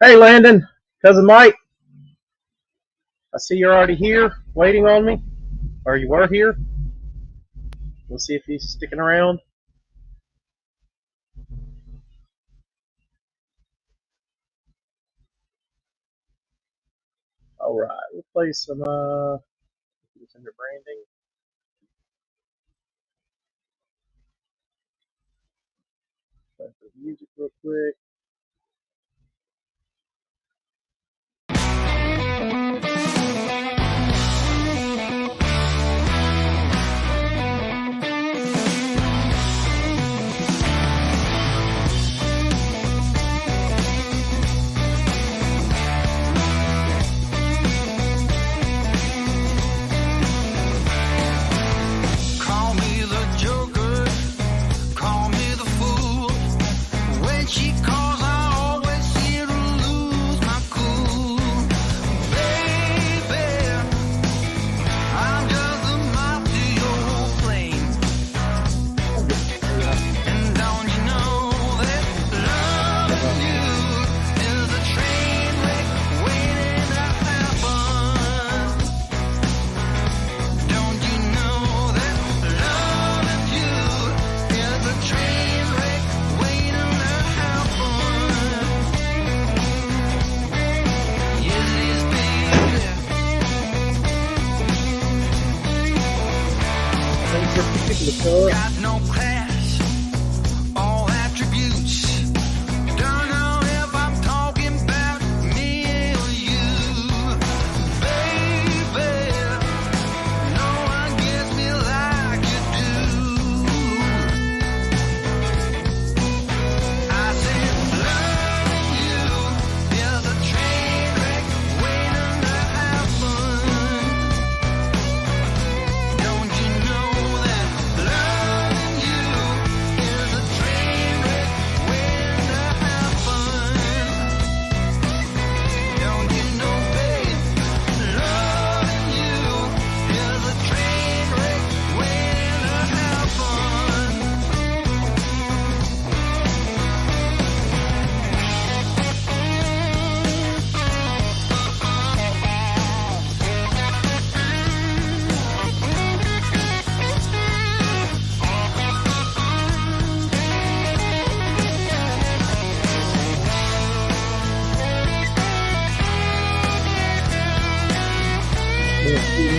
Hey, Landon, cousin Mike. I see you're already here, waiting on me, or you were here. We'll see if he's sticking around. All right, we'll play some uh, under branding. Play some music real quick. Call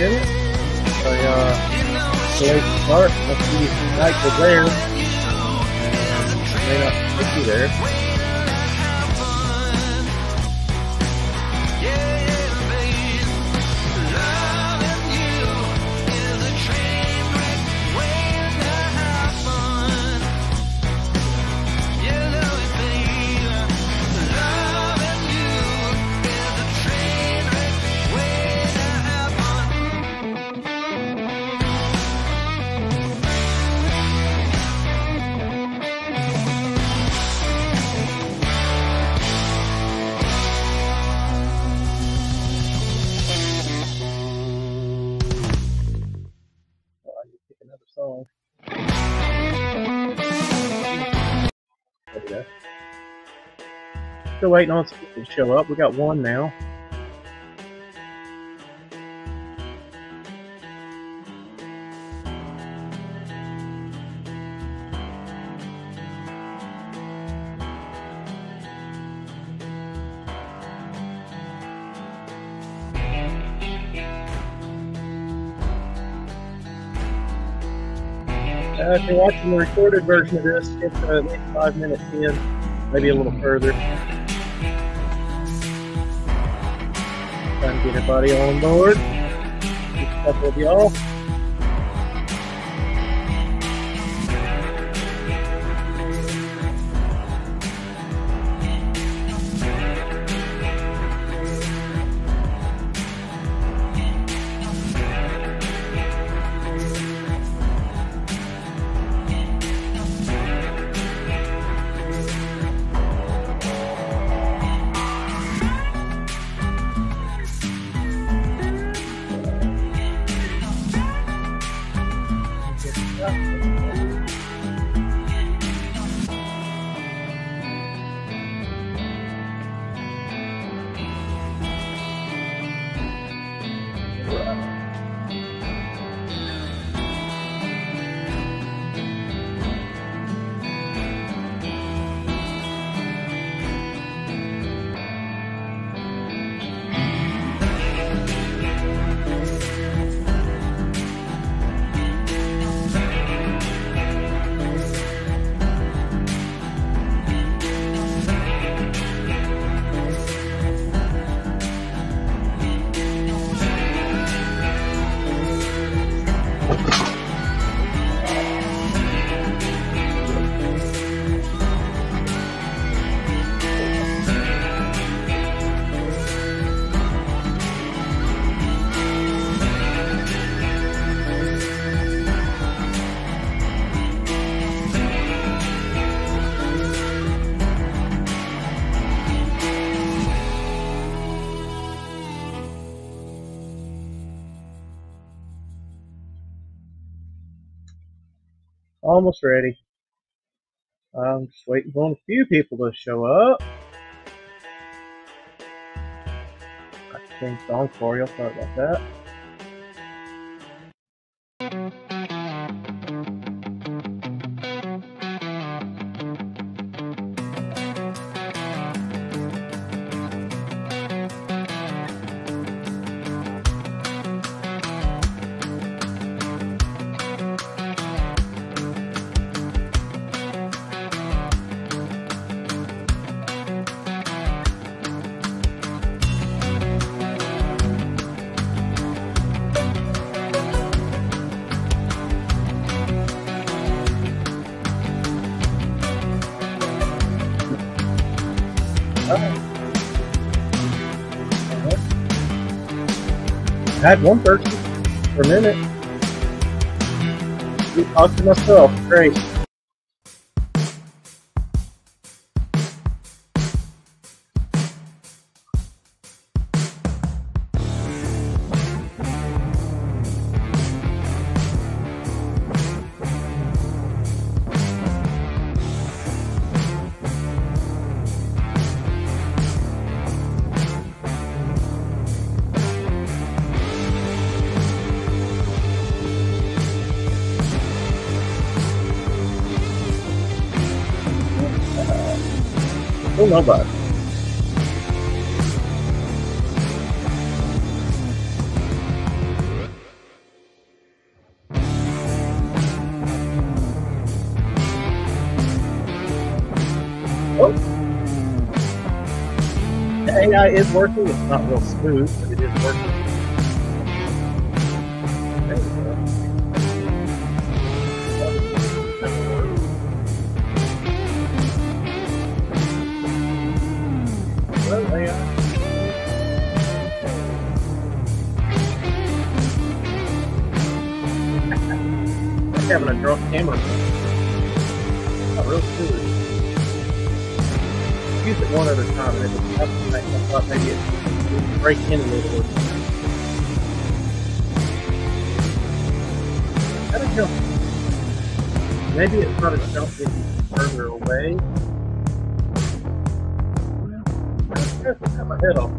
minutes. So, uh, You to start. Let's see if Mike was there. And may not be there. Still waiting on people to show up. We got one now. Uh, if you're watching the recorded version of this, it's uh, at five minutes in, maybe a little further. Get everybody on board. A couple of y'all. Almost ready. I'm just waiting for a few people to show up. I changed song for you. Sorry about that. I had one person for minute. I talked to myself. Great. Nobody. Oh. The AI is working. It's not real smooth, but it is working. A drunk camera. Oh, not real smooth. Use it one a time, and if it's tough to make, I thought maybe it break in a little bit. Gotta jump. Maybe it's not a jump if it's further away. Well, I cut my head off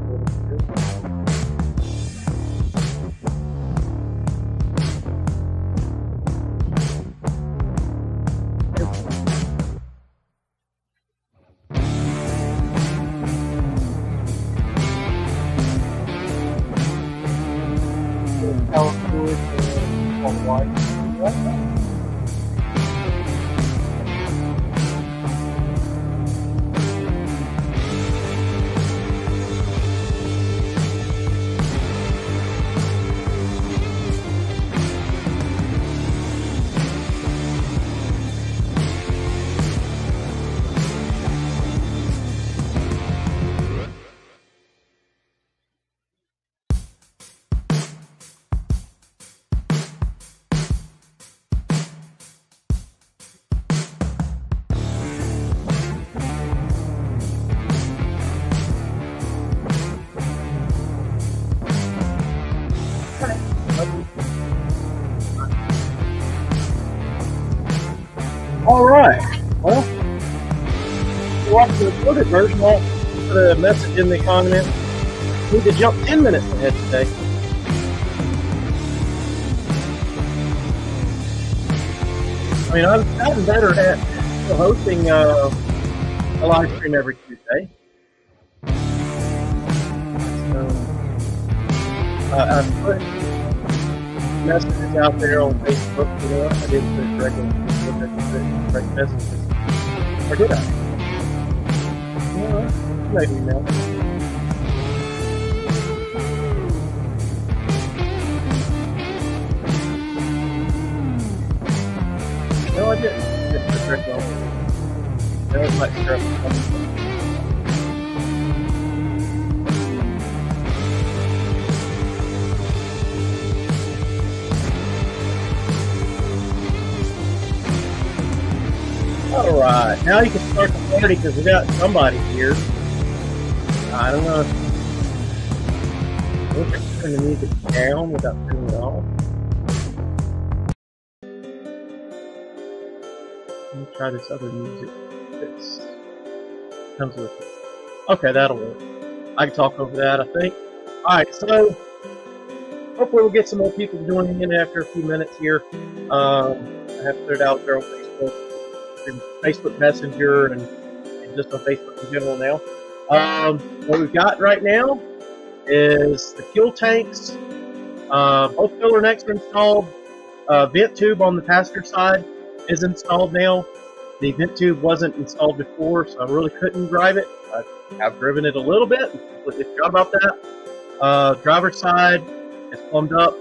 I'll put a message in the comment. Need to jump 10 minutes ahead today. I mean, I've gotten better at hosting uh, a live stream every Tuesday. So, uh, I put messages out there on Facebook. You know, I didn't put direct messages. Or did I? Maybe now. No, I didn't. I didn't put direct on. That was like sure. All right, now you can start the party because we got somebody here. I don't know. We'll just turn the music down without turning it off. Let me try this other music that comes with it. Okay, that'll work. I can talk over that, I think. Alright, so hopefully we'll get some more people joining in after a few minutes here. Um, I have put it out there on Facebook, Facebook Messenger, and, and just on Facebook in general now. Um, what we've got right now is the fuel tanks. Uh, both filler necks installed. Uh, vent tube on the passenger side is installed now. The vent tube wasn't installed before, so I really couldn't drive it. I have driven it a little bit, completely forgot about that. Uh, driver's side is plumbed up,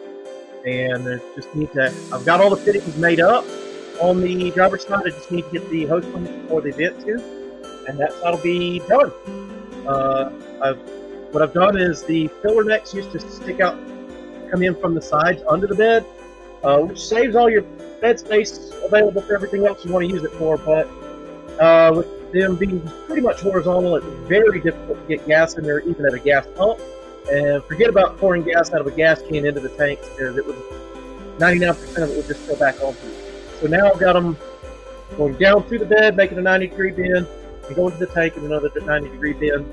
and I just need to. I've got all the fittings made up on the driver's side. I just need to get the hose for the vent tube, and that's that'll be done. Uh, I've, what I've done is the filler necks used to stick out, come in from the sides under the bed, uh, which saves all your bed space available for everything else you want to use it for. But uh, with them being pretty much horizontal, it's very difficult to get gas in there, even at a gas pump. And forget about pouring gas out of a gas can into the tanks because it would 99% of it would just go back on. So now I've got them going down through the bed, making a 90 degree bend, and going to the tank in another 90 degree bend.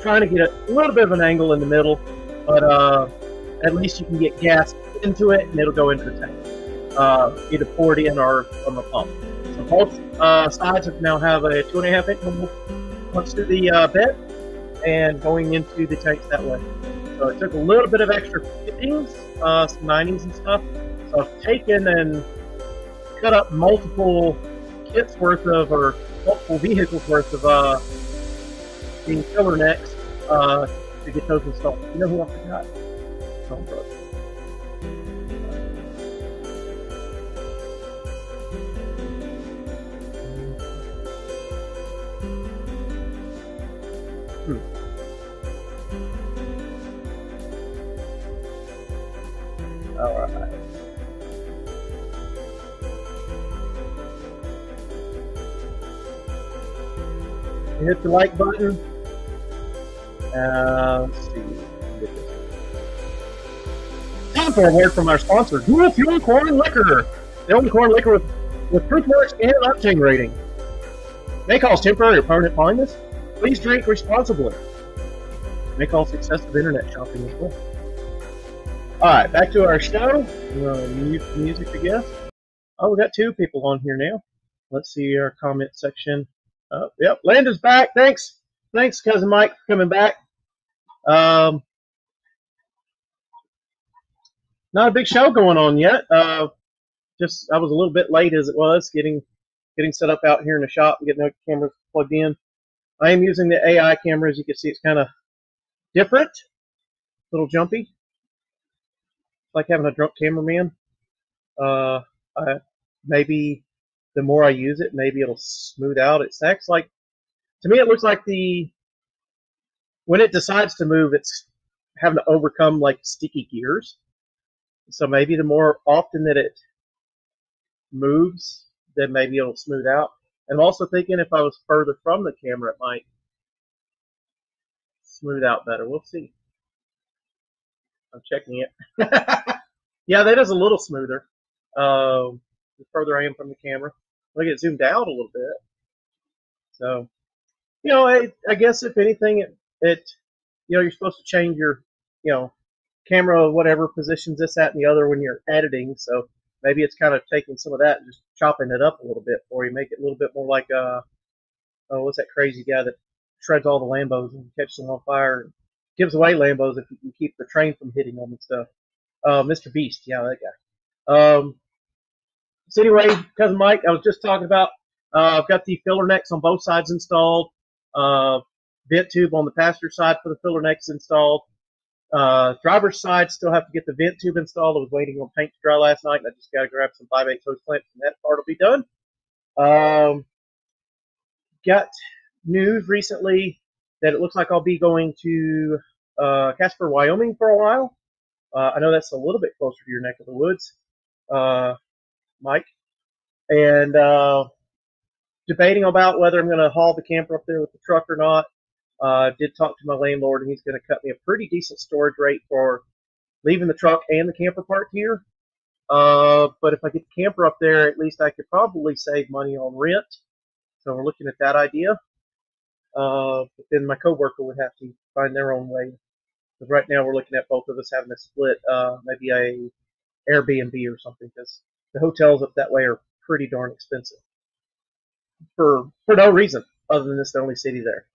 Trying to get a little bit of an angle in the middle, but uh, at least you can get gas into it and it'll go into the tank. Uh, either poured in or from a pump. So both uh, sides now have a two and a half inch hole once to the uh, bed and going into the tanks that way. So it took a little bit of extra fittings, uh, some 90s and stuff. So I've taken and cut up multiple kits worth of, or multiple vehicles worth of uh, the filler necks uh, to get those installed. You know who I forgot? Brother. Alright. Hit the like button. Uh, let's see. Time for a word from our sponsor, Dual Fuel Corn Liquor. The only corn liquor with, with Proof and octane rating. May cause temporary or permanent blindness. Please drink responsibly. May cause excessive internet shopping as well. Alright, back to our show. Music, I guess. Oh, we got two people on here now. Let's see our comment section. Oh, yep, Landon's back. Thanks. Thanks, cousin Mike, for coming back. Um, not a big show going on yet. Uh, just I was a little bit late as it was getting getting set up out here in the shop and getting the cameras plugged in. I am using the AI camera. As you can see, it's kind of different, a little jumpy like having a drunk cameraman. Uh, I, maybe the more I use it, maybe it'll smooth out. It acts like, to me, it looks like the when it decides to move, it's having to overcome like sticky gears. So maybe the more often that it moves, then maybe it'll smooth out. I'm also thinking if I was further from the camera, it might smooth out better. We'll see. I'm checking it. yeah, that is a little smoother. Um, the further I am from the camera, look, it zoomed out a little bit. So, you know, I, I guess if anything, it, it, you know, you're supposed to change your, you know, camera, whatever positions this, that, and the other when you're editing. So maybe it's kind of taking some of that and just chopping it up a little bit for you, make it a little bit more like, uh, oh, what's that crazy guy that shreds all the Lambos and catches them on fire? and gives away Lambos if you can keep the train from hitting them and stuff. Uh, Mr. Beast, yeah, that guy. Um, so anyway, cousin Mike, I was just talking about. Uh, I've got the filler necks on both sides installed. Uh, vent tube on the passenger side for the filler necks installed. Uh, driver's side still have to get the vent tube installed. I was waiting on paint to dry last night, and I just got to grab some 5 8 hose clamps, and that part will be done. Um, got news recently that it looks like I'll be going to uh, Casper, Wyoming for a while. Uh, I know that's a little bit closer to your neck of the woods, uh, Mike. And uh, debating about whether I'm going to haul the camper up there with the truck or not. Uh, did talk to my landlord, and he's going to cut me a pretty decent storage rate for leaving the truck and the camper parked here. Uh, but if I get the camper up there, at least I could probably save money on rent. So we're looking at that idea. Uh, but then my coworker would have to find their own way. Because right now we're looking at both of us having to split, uh, maybe a Airbnb or something. Because the hotels up that way are pretty darn expensive for for no reason other than it's the only city there.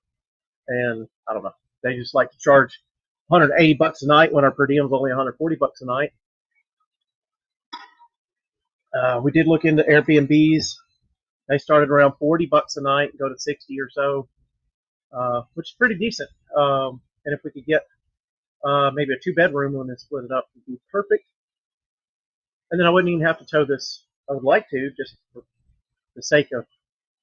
And I don't know, they just like to charge 180 bucks a night when our per diem's only 140 bucks a night. Uh, we did look into Airbnbs. They started around 40 bucks a night, and go to 60 or so, uh, which is pretty decent. Um, and if we could get uh, maybe a two bedroom one and split it up, would be perfect. And then I wouldn't even have to tow this. I would like to, just for the sake of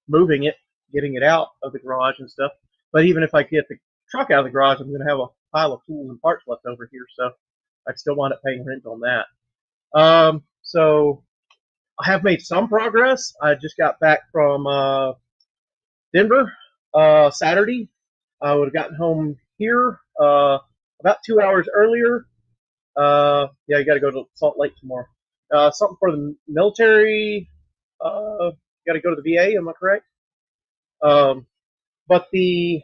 moving it, getting it out of the garage and stuff. But even if I get the truck out of the garage, I'm going to have a pile of tools and parts left over here, so I'd still wind up paying rent on that. Um, so I have made some progress. I just got back from uh, Denver uh, Saturday. I would have gotten home here uh, about two hours earlier. Uh, yeah, you got to go to Salt Lake tomorrow. Uh, something for the military. Uh, got to go to the VA. Am I correct? Um, but the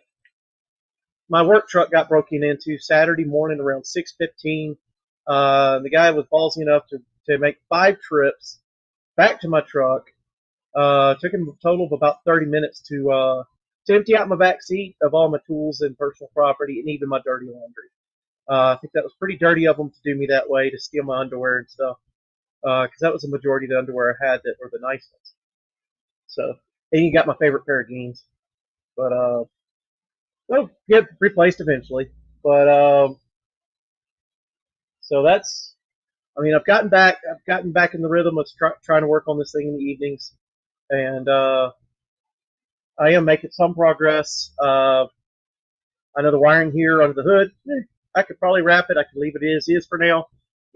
my work truck got broken into Saturday morning around 6:15. Uh, the guy was ballsy enough to, to make five trips back to my truck. Uh, took him a total of about 30 minutes to uh, to empty out my back seat of all my tools and personal property and even my dirty laundry. Uh, I think that was pretty dirty of them to do me that way to steal my underwear and stuff. Because that was the majority of the underwear I had that were the nice ones. So, and you got my favorite pair of jeans. But, uh, they'll get replaced eventually. But, um, so that's, I mean, I've gotten back, I've gotten back in the rhythm of try, trying to work on this thing in the evenings. And, uh, I am making some progress. Uh, I know the wiring here under the hood, eh, I could probably wrap it. I could leave it as is for now.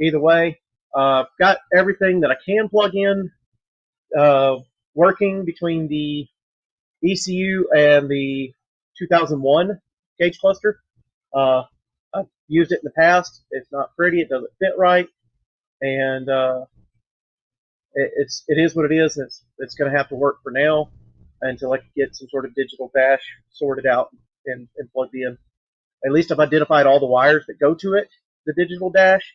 Either way, uh, got everything that I can plug in, uh, working between the ECU and the 2001 gauge cluster. Uh, I've used it in the past. It's not pretty. It doesn't fit right, and uh, it, it's it is what it is. It's it's going to have to work for now until I can get some sort of digital dash sorted out and, and plugged in. At least I've identified all the wires that go to it, the digital dash.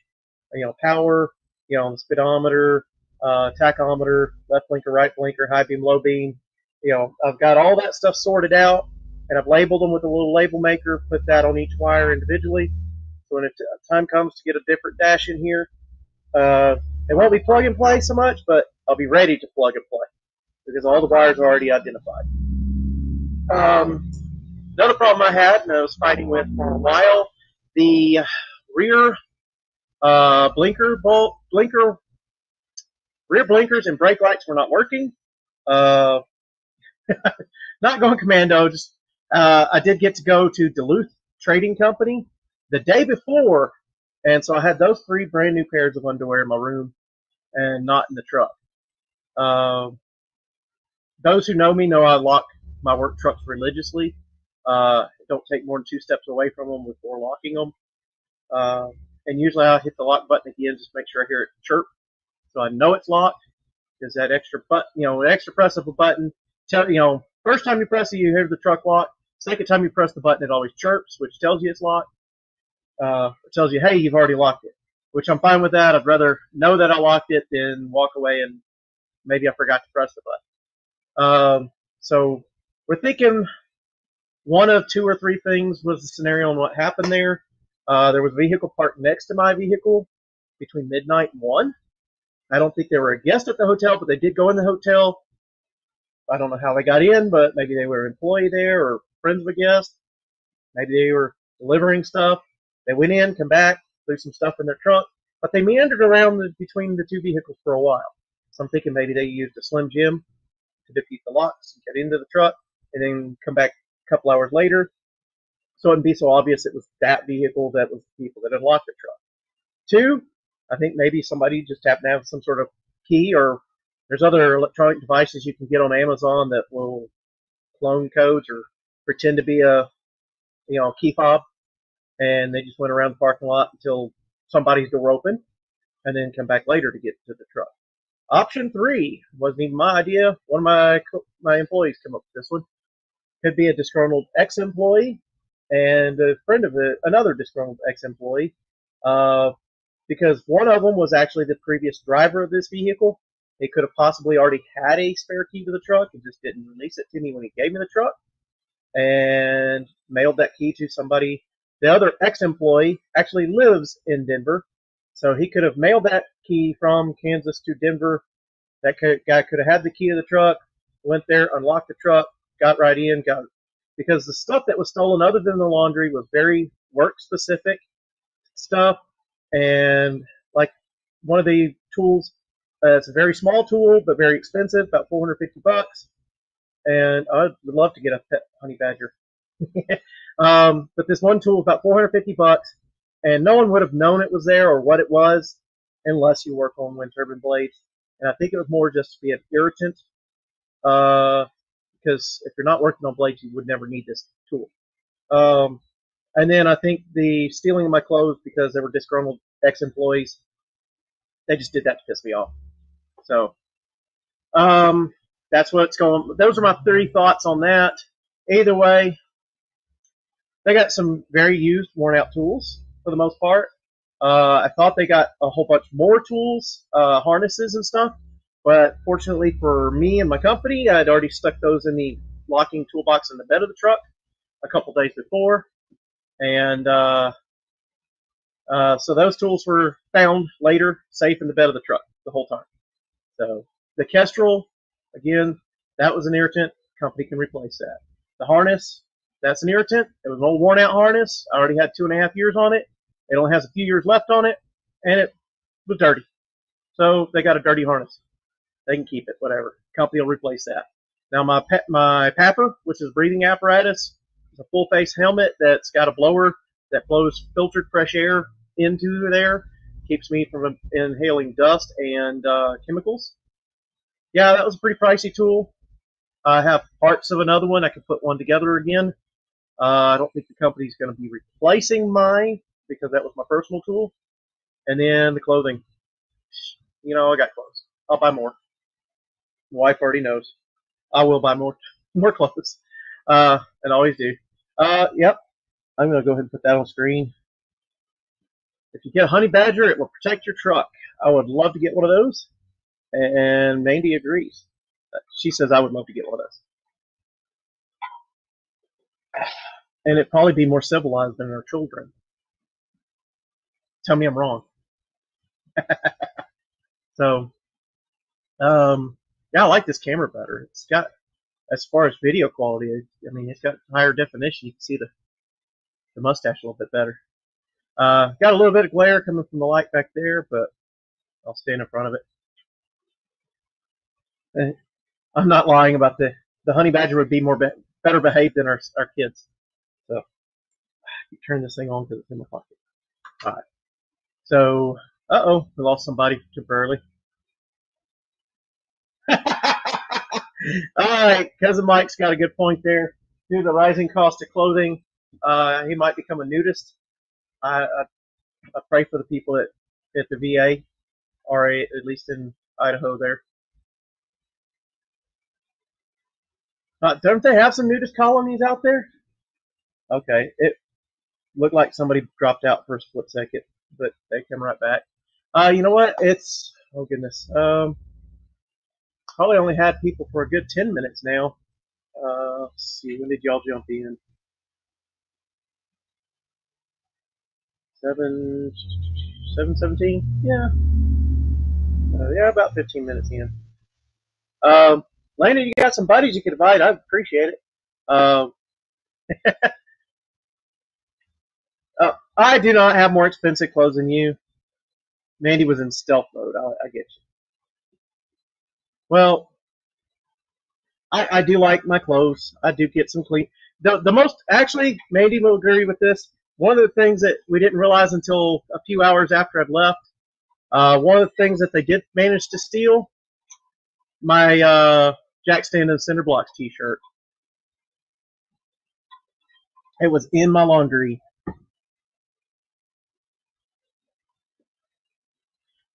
You know, power, you know, the speedometer, uh, tachometer, left blinker, right blinker, high beam, low beam. You know, I've got all that stuff sorted out, and I've labeled them with a little label maker. Put that on each wire individually. So when it time comes to get a different dash in here, uh, it won't be plug and play so much, but I'll be ready to plug and play because all the wires are already identified. Um, another problem I had, and I was fighting with for a while, the rear uh, blinker bolt, blinker, rear blinkers and brake lights were not working. Uh, not going commando. Just uh, I did get to go to Duluth Trading Company the day before, and so I had those three brand new pairs of underwear in my room, and not in the truck. Uh, those who know me know I lock my work trucks religiously. Uh, don't take more than two steps away from them before locking them. And usually I'll hit the lock button again, just to make sure I hear it chirp, so I know it's locked. Because that extra button, you know, an extra press of a button, tell you know, first time you press it, you hear the truck lock. Second time you press the button, it always chirps, which tells you it's locked. Uh, it tells you, hey, you've already locked it, which I'm fine with that. I'd rather know that I locked it than walk away and maybe I forgot to press the button. Um, so we're thinking one of two or three things was the scenario and what happened there. Uh, there was a vehicle parked next to my vehicle between midnight and one. I don't think they were a guest at the hotel, but they did go in the hotel. I don't know how they got in, but maybe they were an employee there or friends of a guest. Maybe they were delivering stuff. They went in, come back, threw some stuff in their trunk, but they meandered around the, between the two vehicles for a while. So I'm thinking maybe they used a Slim Jim to defeat the locks and get into the truck and then come back a couple hours later. So it wouldn't be so obvious it was that vehicle that was the people that had locked the truck. Two, I think maybe somebody just happened to have some sort of key or there's other electronic devices you can get on Amazon that will clone codes or pretend to be a you know key fob and they just went around the parking lot until somebody's door opened and then come back later to get to the truck. Option three wasn't even my idea. One of my my employees came up with this one. Could be a disgruntled ex-employee and a friend of another disgruntled ex-employee, uh, because one of them was actually the previous driver of this vehicle. He could have possibly already had a spare key to the truck and just didn't release it to me when he gave me the truck, and mailed that key to somebody. The other ex-employee actually lives in Denver, so he could have mailed that key from Kansas to Denver. That guy could have had the key to the truck, went there, unlocked the truck, got right in, got because the stuff that was stolen other than the laundry was very work specific stuff. And like one of the tools uh, it's a very small tool but very expensive about 450 bucks. And i would love to get a pet honey badger. Um, but this one tool about 450 bucks and no one would have known it was there or what it was unless you work on wind turbine blades. And i think it was more just to be an irritant uh, because if you're not working on blades, you would never need this tool. Um, and then I think the stealing of my clothes because they were disgruntled ex-employees, they just did that to piss me off. So, um, that's what's going. Those are my three thoughts on that. Either way, they got some very used, worn-out tools for the most part. Uh, I thought they got a whole bunch more tools, uh, harnesses and stuff. But fortunately for me and my company, I'd already stuck those in the locking toolbox in the bed of the truck a couple days before. And uh, uh, so those tools were found later, safe in the bed of the truck the whole time. So the Kestrel, again, that was an irritant. Company can replace that. The harness, that's an irritant. It was an old worn out harness. I already had two and a half years on it. It only has a few years left on it, and it was dirty. So they got a dirty harness. They can keep it, whatever. Company will replace that. Now my my PAPR, which is breathing apparatus, is a full face helmet that's got a blower that blows filtered fresh air into there, keeps me from inhaling dust and uh, chemicals. Yeah, that was a pretty pricey tool. I have parts of another one. I could put one together again. Uh, I don't think the company's going to be replacing mine because that was my personal tool. And then the clothing. You know, I got clothes. I'll buy more. Wife already knows. I will buy more more clothes. Uh, and always do. Uh, yep. I'm gonna go ahead and put that on screen. If you get a honey badger, it will protect your truck. I would love to get one of those. And Mandy agrees. She says I would love to get one of those. And it'd probably be more civilized than our children. Tell me I'm wrong. so, um, yeah, I like this camera better. It's got, as far as video quality, I mean, it's got higher definition. You can see the the mustache a little bit better. Uh, got a little bit of glare coming from the light back there, but I'll stand in front of it. I'm not lying about the the honey badger would be more be, better behaved than our our kids. So turn this thing on because it's in my pocket. All right. So, uh oh, we lost somebody temporarily. All right, cousin Mike's got a good point there. Due to the rising cost of clothing, uh, he might become a nudist. I, I, I pray for the people at, at the VA, or at least in Idaho there. Uh, don't they have some nudist colonies out there? Okay, it looked like somebody dropped out for a split second, but they come right back. Uh, you know what? It's oh goodness. Um, probably only had people for a good 10 minutes now. Uh, see, when did y'all jump in? Seven, seven seventeen? Yeah. Uh, yeah, about 15 minutes in. Um, you got some buddies you could invite. I'd appreciate it. Um, uh, I do not have more expensive clothes than you. Mandy was in stealth mode. I, I get you. Well, I, I do like my clothes. I do get some clean. The, the most, actually, Mandy will agree with this. One of the things that we didn't realize until a few hours after I'd left, uh, one of the things that they did manage to steal, my uh, Jack Stand and Cinder Blocks t-shirt. It was in my laundry.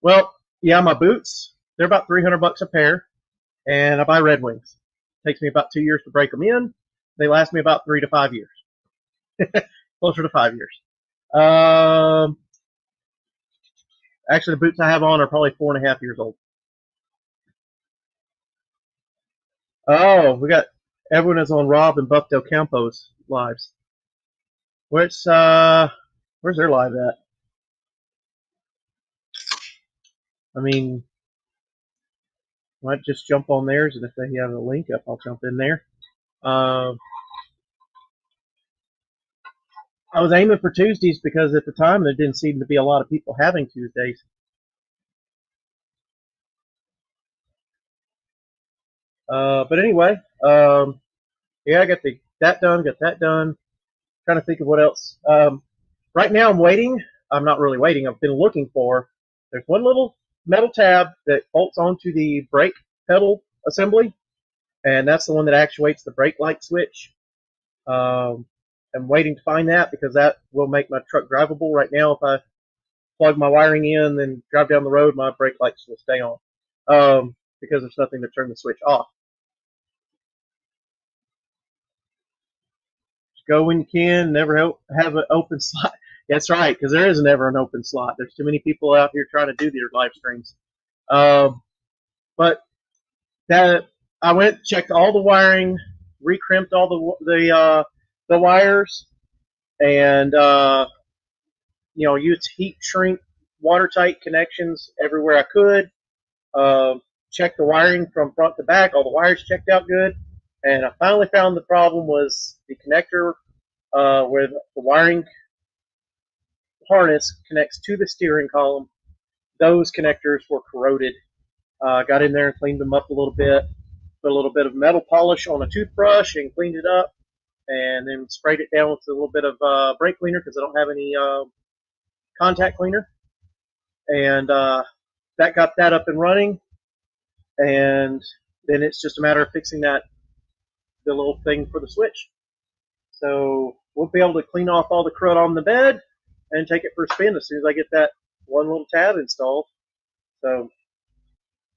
Well, yeah, my boots, they're about 300 bucks a pair, and I buy Red Wings. Takes me about two years to break them in. They last me about three to five years. Closer to five years. Um, actually, the boots I have on are probably four and a half years old. Oh, we got everyone is on Rob and Buff Del Campo's lives. Where's uh, where's their live at? I mean, might just jump on theirs, and if they have a link up, I'll jump in there. Um, I was aiming for Tuesdays because at the time there didn't seem to be a lot of people having Tuesdays. Uh, but anyway, um, yeah, I got the that done, got that done. Trying to think of what else. Um, right now, I'm waiting. I'm not really waiting. I've been looking for. There's one little metal tab that bolts onto the brake pedal assembly, and that's the one that actuates the brake light switch. Um, I'm waiting to find that because that will make my truck drivable. Right now, if I plug my wiring in, then drive down the road, my brake lights will stay on um, because there's nothing to turn the switch off. Just go when you can. Never have an open slot. That's right, because there is never an open slot. There's too many people out here trying to do their live streams. Um, but that I went checked all the wiring, recrimped all the the uh, the wires, and uh, you know used heat shrink watertight connections everywhere I could. Uh, checked the wiring from front to back. All the wires checked out good, and I finally found the problem was the connector uh, where the wiring harness connects to the steering column. Those connectors were corroded. Uh, got in there and cleaned them up a little bit. Put a little bit of metal polish on a toothbrush and cleaned it up. And then sprayed it down with a little bit of uh, brake cleaner because I don't have any uh, contact cleaner. And uh, that got that up and running. And then it's just a matter of fixing that the little thing for the switch. So we'll be able to clean off all the crud on the bed and take it for a spin as soon as I get that one little tab installed. So,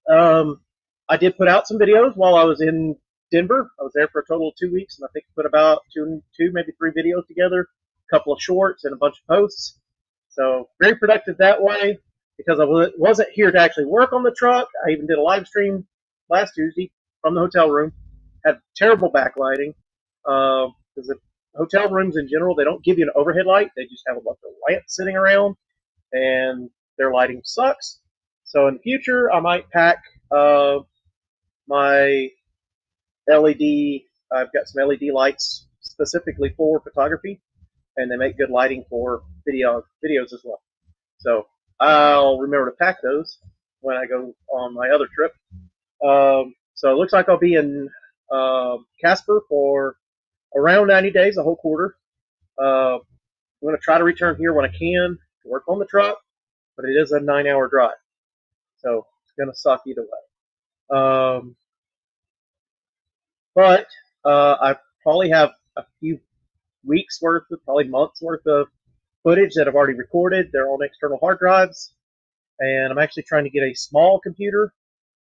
um, I did put out some videos while I was in Denver. I was there for a total of two weeks, and I think I put about two, two maybe three videos together, a couple of shorts, and a bunch of posts. So very productive that way because I wasn't here to actually work on the truck. I even did a live stream last Tuesday from the hotel room. Had terrible backlighting because uh, hotel rooms in general, they don't give you an overhead light. They just have a bunch of lamps sitting around, and their lighting sucks. So in the future, I might pack uh, my LED. I've got some LED lights specifically for photography, and they make good lighting for video videos as well. So I'll remember to pack those when I go on my other trip. Um, so it looks like I'll be in uh, Casper for around 90 days, a whole quarter. Uh, I'm going to try to return here when I can to work on the truck, but it is a nine hour drive. So it's going to suck either way. Um, but uh, I probably have a few weeks worth, of, probably months worth of footage that I've already recorded. They're on external hard drives. And I'm actually trying to get a small computer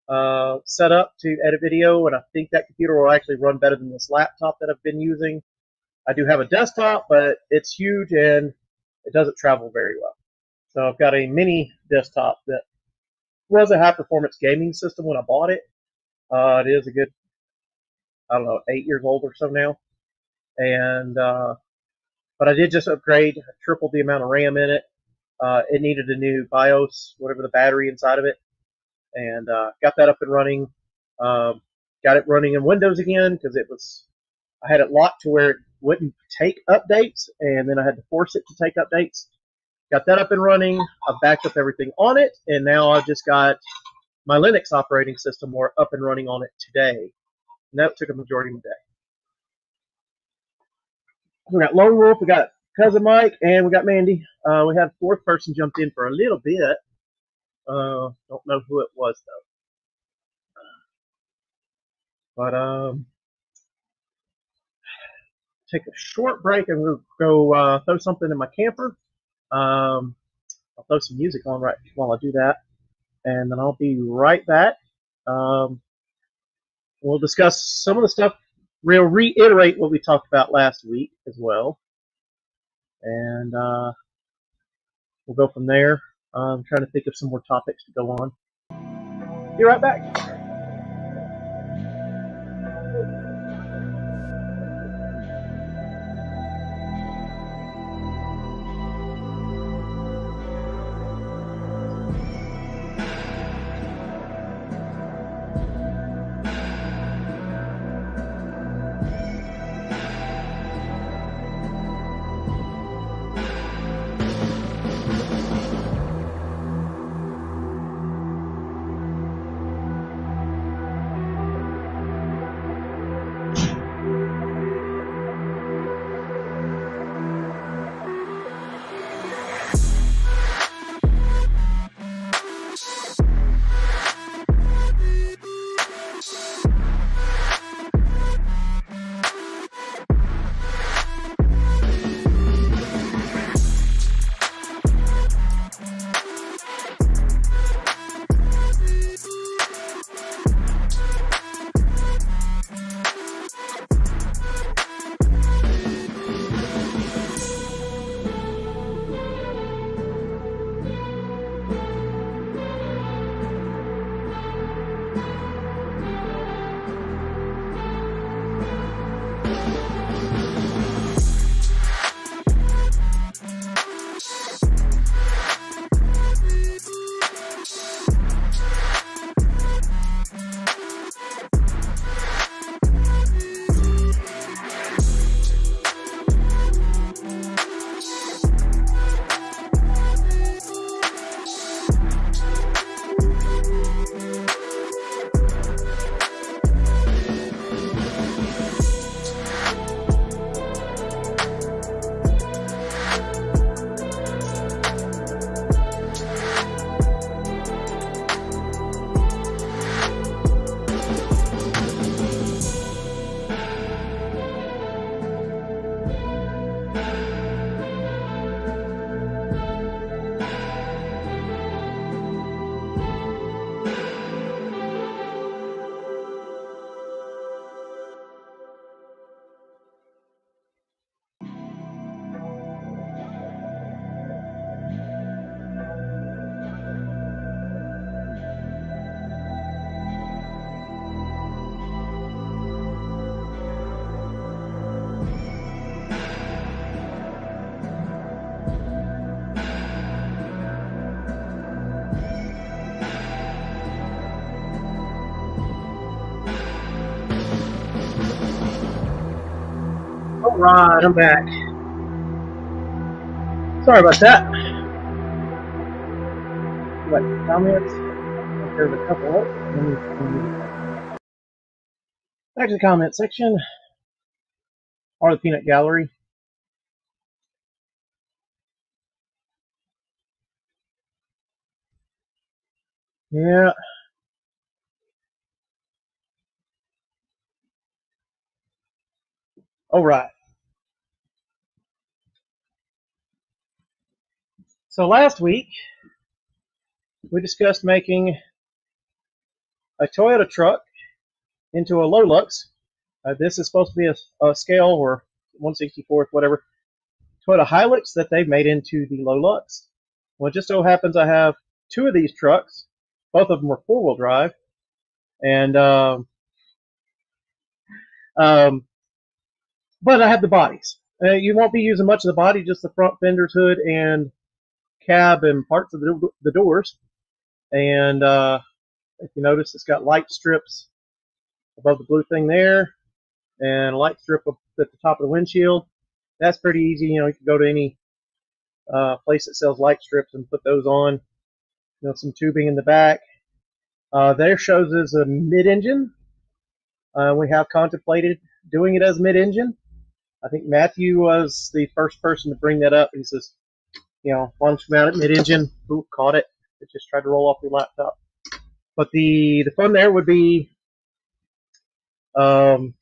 uh, set up to edit video, and I think that computer will actually run better than this laptop that I've been using. I do have a desktop, but it's huge and it doesn't travel very well. So I've got a mini desktop that was a high performance gaming system when I bought it. Uh, it is a good, I don't know, eight years old or so now. And, uh, but I did just upgrade, tripled the amount of RAM in it. Uh, it needed a new BIOS, whatever the battery inside of it and uh, got that up and running. Um, got it running in Windows again because it was I had it locked to where it wouldn't take updates, and then I had to force it to take updates. Got that up and running. I backed up everything on it, and now I've just got my Linux operating system more up and running on it today. And that took a majority of the day. We got Lone Wolf, we got Cousin Mike, and we got Mandy. Uh, we had fourth person jumped in for a little bit. Uh, don't know who it was though. But um, take a short break and we'll go uh, throw something in my camper. Um, I'll throw some music on right while I do that. and then I'll be right back. Um, we'll discuss some of the stuff. We'll reiterate what we talked about last week as well, and uh, we'll go from there. Um, I'm trying to think of some more topics to go on. Be right back. I'm back. Sorry about that. What comments? There's a couple. Me- Back to the comment section. Or the peanut gallery. Yeah. All right. So last week we discussed making a Toyota truck into a Lolux. Uh, this is supposed to be a, a scale or 164th, whatever, Toyota Hilux that they've made into the Lolux. Well, it just so happens I have two of these trucks. Both of them are four-wheel drive, and um, um, but I have the bodies. Uh, you won't be using much of the body, just the front fenders, hood, and cab, and parts of the, the doors. And uh, if you notice, it's got light strips above the blue thing there, and a light strip up at the top of the windshield. That's pretty easy. You know, you can go to any uh, place that sells light strips and put those on. You know, some tubing in the back. Uh, there shows as a mid-engine. Uh, we have contemplated doing it as mid-engine. I think Matthew was the first person to bring that up. He says, you know, you it mid-engine? Ooh, caught it. It just tried to roll off your laptop. But the the fun there would be um,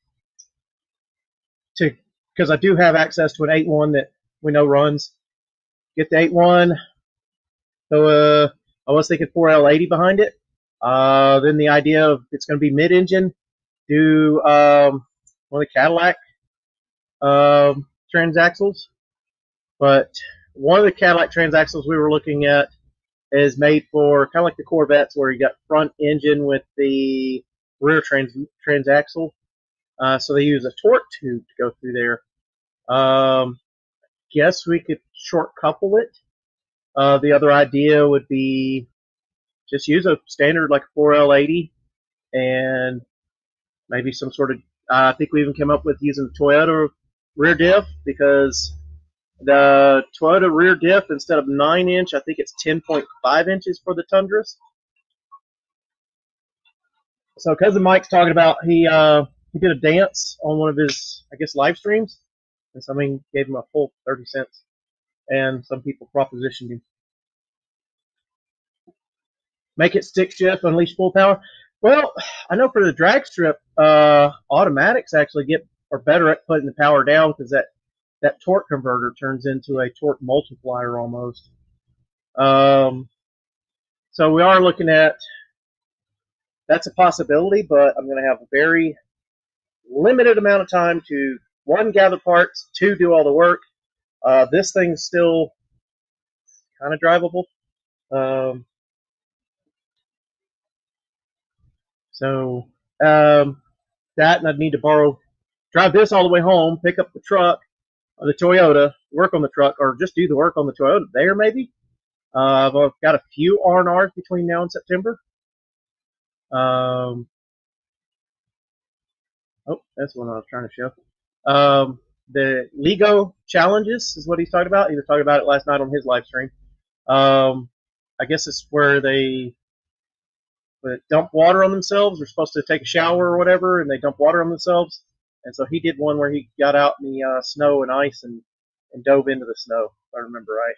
to because I do have access to an 8.1 that we know runs. Get the 8.1, throw I was thinking 4L80 behind it. Uh, then the idea of it's going to be mid-engine, do um, one of the Cadillac um, transaxles. But one of the Cadillac transaxles we were looking at is made for kind of like the Corvettes, where you got front engine with the rear trans transaxle. Uh, so they use a torque tube to go through there. Um, guess we could short couple it. Uh, the other idea would be just use a standard like 4L80 and maybe some sort of. Uh, I think we even came up with using the Toyota rear diff because the Toyota rear diff instead of nine inch, I think it's 10.5 inches for the Tundras. So cousin Mike's talking about he uh, he did a dance on one of his I guess live streams, and somebody gave him a full 30 cents, and some people propositioned him. Make it stick shift, unleash full power. Well, I know for the drag strip, uh, automatics actually get are better at putting the power down because that that torque converter turns into a torque multiplier almost. Um, so we are looking at that's a possibility, but I'm going to have a very limited amount of time to one gather parts, two do all the work. Uh, this thing's still kind of drivable. Um, so um, that, and I'd need to borrow, drive this all the way home, pick up the truck, the Toyota, work on the truck, or just do the work on the Toyota there maybe. Uh, I've got a few R&Rs between now and September. Um, oh, that's one I was trying to show. Um, the Lego challenges is what he's talking about. He was talking about it last night on his live stream. Um, I guess it's where they dump water on themselves. They're supposed to take a shower or whatever, and they dump water on themselves. And so he did one where he got out in the uh, snow and ice and, and dove into the snow, if I remember right.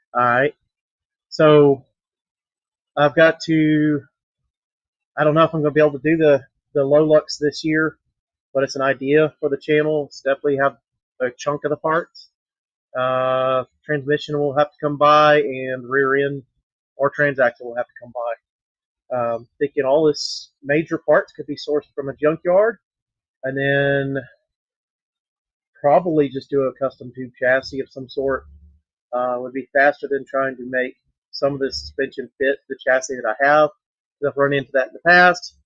All right. So I've got to. I don't know if I'm going to be able to do the the low lux this year, but it's an idea for the channel. It's definitely have a chunk of the parts. Uh, transmission will have to come by, and rear end or transaxle will have to come by. Um, thinking all this major parts could be sourced from a junkyard, and then probably just do a custom tube chassis of some sort. Uh, would be faster than trying to make some of the suspension fit the chassis that I have. I've run into that in the past.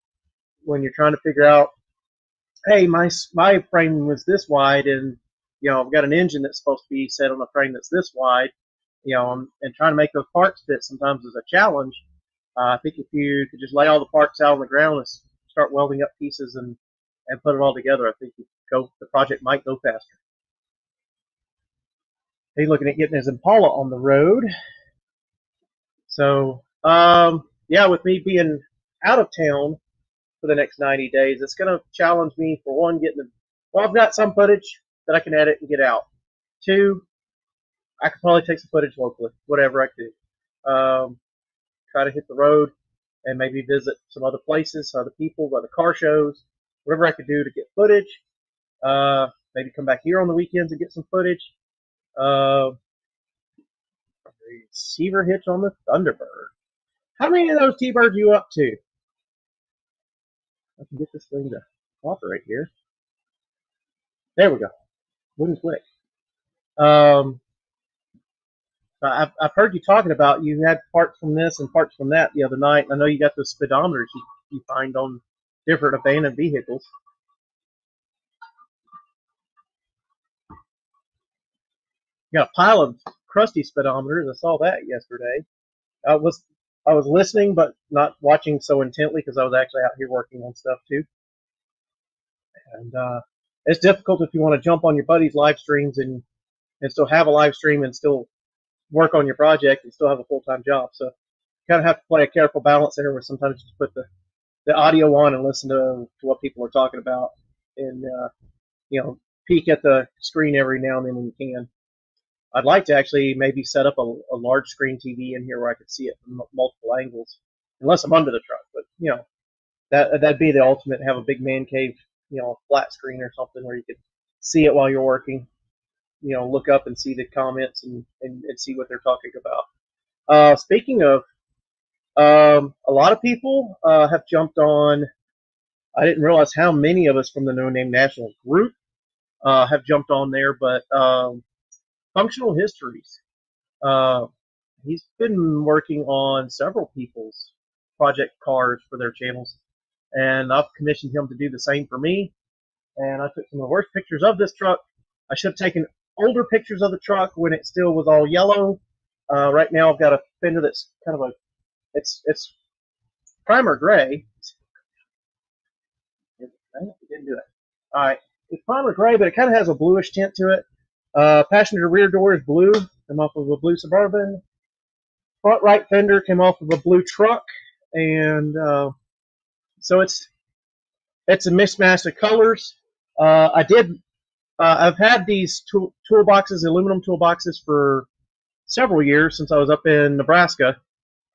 When you're trying to figure out, hey, my my frame was this wide, and you know, I've got an engine that's supposed to be set on a frame that's this wide, you know, and, and trying to make those parts fit sometimes is a challenge. Uh, I think if you could just lay all the parts out on the ground and start welding up pieces and, and put it all together, I think go the project might go faster. He's looking at getting his Impala on the road. So, um, yeah, with me being out of town for the next 90 days, it's going to challenge me for one, getting the, well, I've got some footage that I can edit and get out. Two, I could probably take some footage locally, whatever I could do. Um, try to hit the road and maybe visit some other places, other people, other car shows, whatever I could do to get footage. Uh, maybe come back here on the weekends and get some footage. Uh, receiver hitch on the Thunderbird. How many of those T-birds you up to? I can get this thing to operate here. There we go wouldn't click. Um, I've, I've heard you talking about you had parts from this and parts from that the other night. I know you got the speedometers you, you find on different abandoned vehicles. You got a pile of crusty speedometers. I saw that yesterday. I was I was listening but not watching so intently because I was actually out here working on stuff too. And uh, it's difficult if you want to jump on your buddy's live streams and and still have a live stream and still work on your project and still have a full time job. So you kind of have to play a careful balance there where sometimes you just put the, the audio on and listen to, to what people are talking about and, uh, you know, peek at the screen every now and then when you can. I'd like to actually maybe set up a, a large screen TV in here where I could see it from multiple angles, unless I'm under the truck. But, you know, that, that'd be the ultimate, have a big man cave you know, flat screen or something where you could see it while you're working. You know look up and see the comments and, and, and see what they're talking about. Uh, speaking of, um, a lot of people uh, have jumped on. I didn't realize how many of us from the No Name National group uh, have jumped on there, but um, functional histories. Uh, he's been working on several people's project cars for their channels, and I've commissioned him to do the same for me. And I took some of the worst pictures of this truck. I should have taken older pictures of the truck when it still was all yellow. Uh, right now, I've got a fender that's kind of a it's it's primer gray. Didn't do it. All right, it's primer gray, but it kind of has a bluish tint to it. Uh, passenger rear door is blue. Come off of a blue Suburban. Front right fender came off of a blue truck, and uh, so it's it's a mismatch of colors. Uh, I did. Uh, I've had these tool, toolboxes, aluminum toolboxes, for several years since I was up in Nebraska.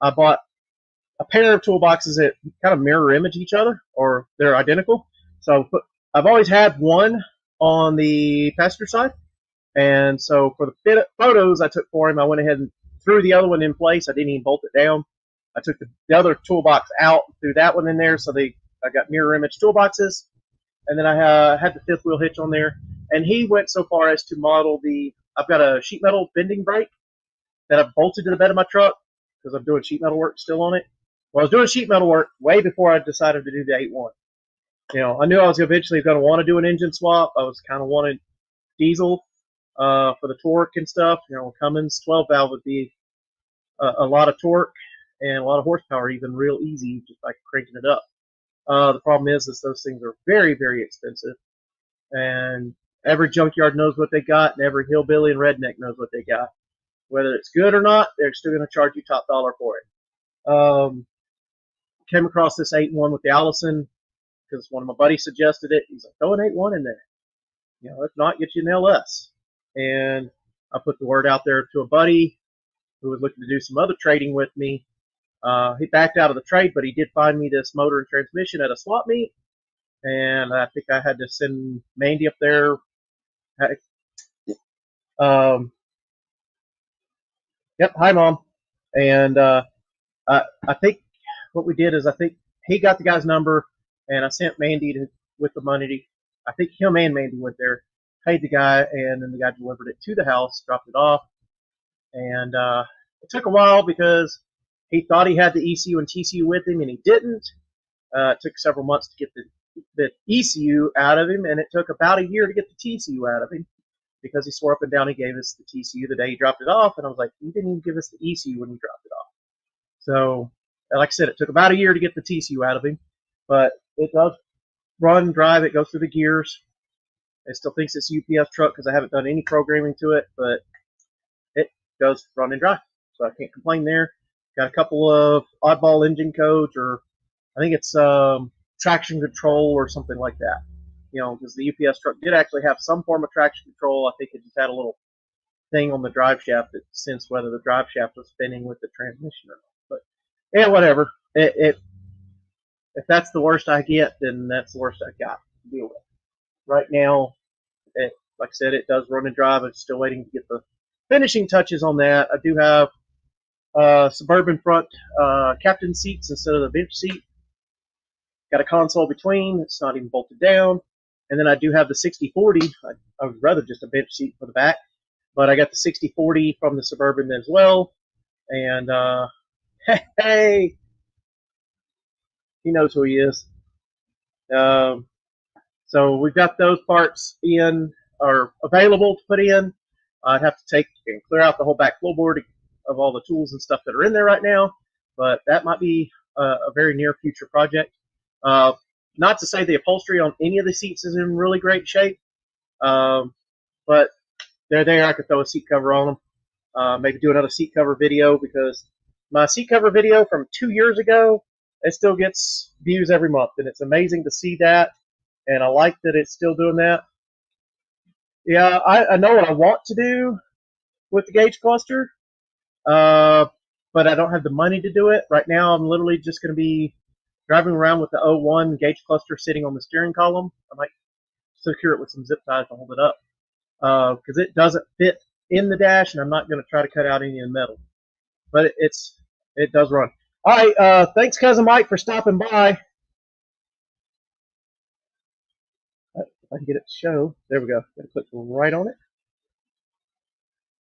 I bought a pair of toolboxes that kind of mirror image each other, or they're identical. So put, I've always had one on the passenger side, and so for the photos I took for him, I went ahead and threw the other one in place. I didn't even bolt it down. I took the, the other toolbox out, threw that one in there, so they I got mirror image toolboxes, and then I uh, had the fifth wheel hitch on there. And he went so far as to model the. I've got a sheet metal bending brake that I've bolted to the bed of my truck because I'm doing sheet metal work still on it. Well, I was doing sheet metal work way before I decided to do the 8.1. You know, I knew I was eventually going to want to do an engine swap. I was kind of wanting diesel uh, for the torque and stuff. You know, Cummins 12 valve would be a, a lot of torque and a lot of horsepower, even real easy, just by cranking it up. Uh, the problem is, is those things are very, very expensive, and every junkyard knows what they got, and every hillbilly and redneck knows what they got. Whether it's good or not, they're still going to charge you top dollar for it. Um, came across this 8-1 with the Allison because one of my buddies suggested it. He's like, throw an 8-1 in there. You know, if not, get you an LS. And I put the word out there to a buddy who was looking to do some other trading with me. Uh, he backed out of the trade, but he did find me this motor and transmission at a swap meet. And I think I had to send Mandy up there. Um, yep. Hi, mom. And uh, I, I think what we did is I think he got the guy's number, and I sent Mandy to, with the money. I think him and Mandy went there, paid the guy, and then the guy delivered it to the house, dropped it off, and uh, it took a while because he thought he had the ECU and TCU with him, and he didn't. Uh, it took several months to get the the ECU out of him, and it took about a year to get the TCU out of him because he swore up and down he gave us the TCU the day he dropped it off, and I was like, you didn't even give us the ECU when you dropped it off. So, like I said, it took about a year to get the TCU out of him, but it does run, drive, it goes through the gears. It still thinks it's UPS truck because I haven't done any programming to it, but it does run and drive, so I can't complain there. Got a couple of oddball engine codes, or I think it's um, traction control or something like that. You know, because the UPS truck did actually have some form of traction control. I think it just had a little thing on the drive shaft that sensed whether the drive shaft was spinning with the transmission or not. But yeah, whatever. It, it if that's the worst I get, then that's the worst I got to deal with. Right now, it, like I said, it does run and drive. I'm still waiting to get the finishing touches on that. I do have uh, suburban front uh, captain seats instead of the bench seat. Got a console between. It's not even bolted down. And then I do have the 6040. I, I would rather just a bench seat for the back, but I got the 6040 from the suburban as well. And uh, hey, he knows who he is. Um, so we've got those parts in or available to put in. I'd have to take and clear out the whole back floorboard of all the tools and stuff that are in there right now, but that might be a, a very near future project. Uh, not to say the upholstery on any of the seats is in really great shape, um, but they're there. I could throw a seat cover on them. Uh, maybe do another seat cover video because my seat cover video from two years ago, it still gets views every month, and it's amazing to see that. And I like that it's still doing that. Yeah, I, I know what I want to do with the gauge cluster, uh, but I don't have the money to do it. Right now, I'm literally just going to be driving around with the 01 gauge cluster sitting on the steering column. I might secure it with some zip ties to hold it up. because it doesn't fit in the dash, and I'm not going to try to cut out any of the metal. But it, it's it does run. All right, uh, thanks, cousin Mike, for stopping by. Uh, If I can get it to show, there we go. Gotta click right on it.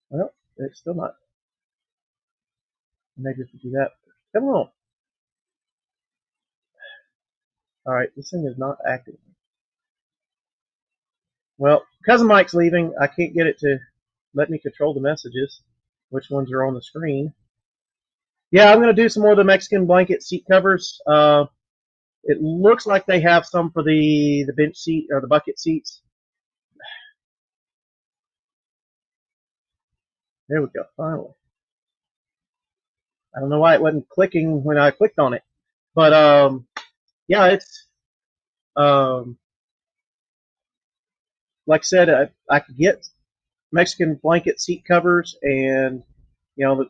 Well, it's still not. Maybe if we do that. Come on. All right, this thing is not active. Well, cousin Mike's leaving. I can't get it to let me control the messages, which ones are on the screen. Yeah, I'm going to do some more of the Mexican blanket seat covers. Uh, it looks like they have some for the, the bench seat or the bucket seats. There we go, finally. I don't know why it wasn't clicking when I clicked on it. But um, yeah, it's um, like I said, I, I could get Mexican blanket seat covers, and you know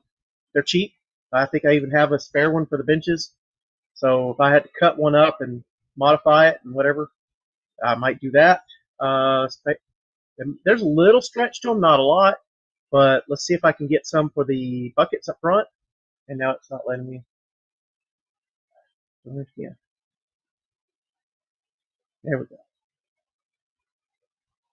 they're cheap. I think I even have a spare one for the benches. So if I had to cut one up and modify it and whatever, I might do that. Uh, there's a little stretch to them, not a lot, but let's see if I can get some for the buckets up front. And now it's not letting me. Yeah. There we go.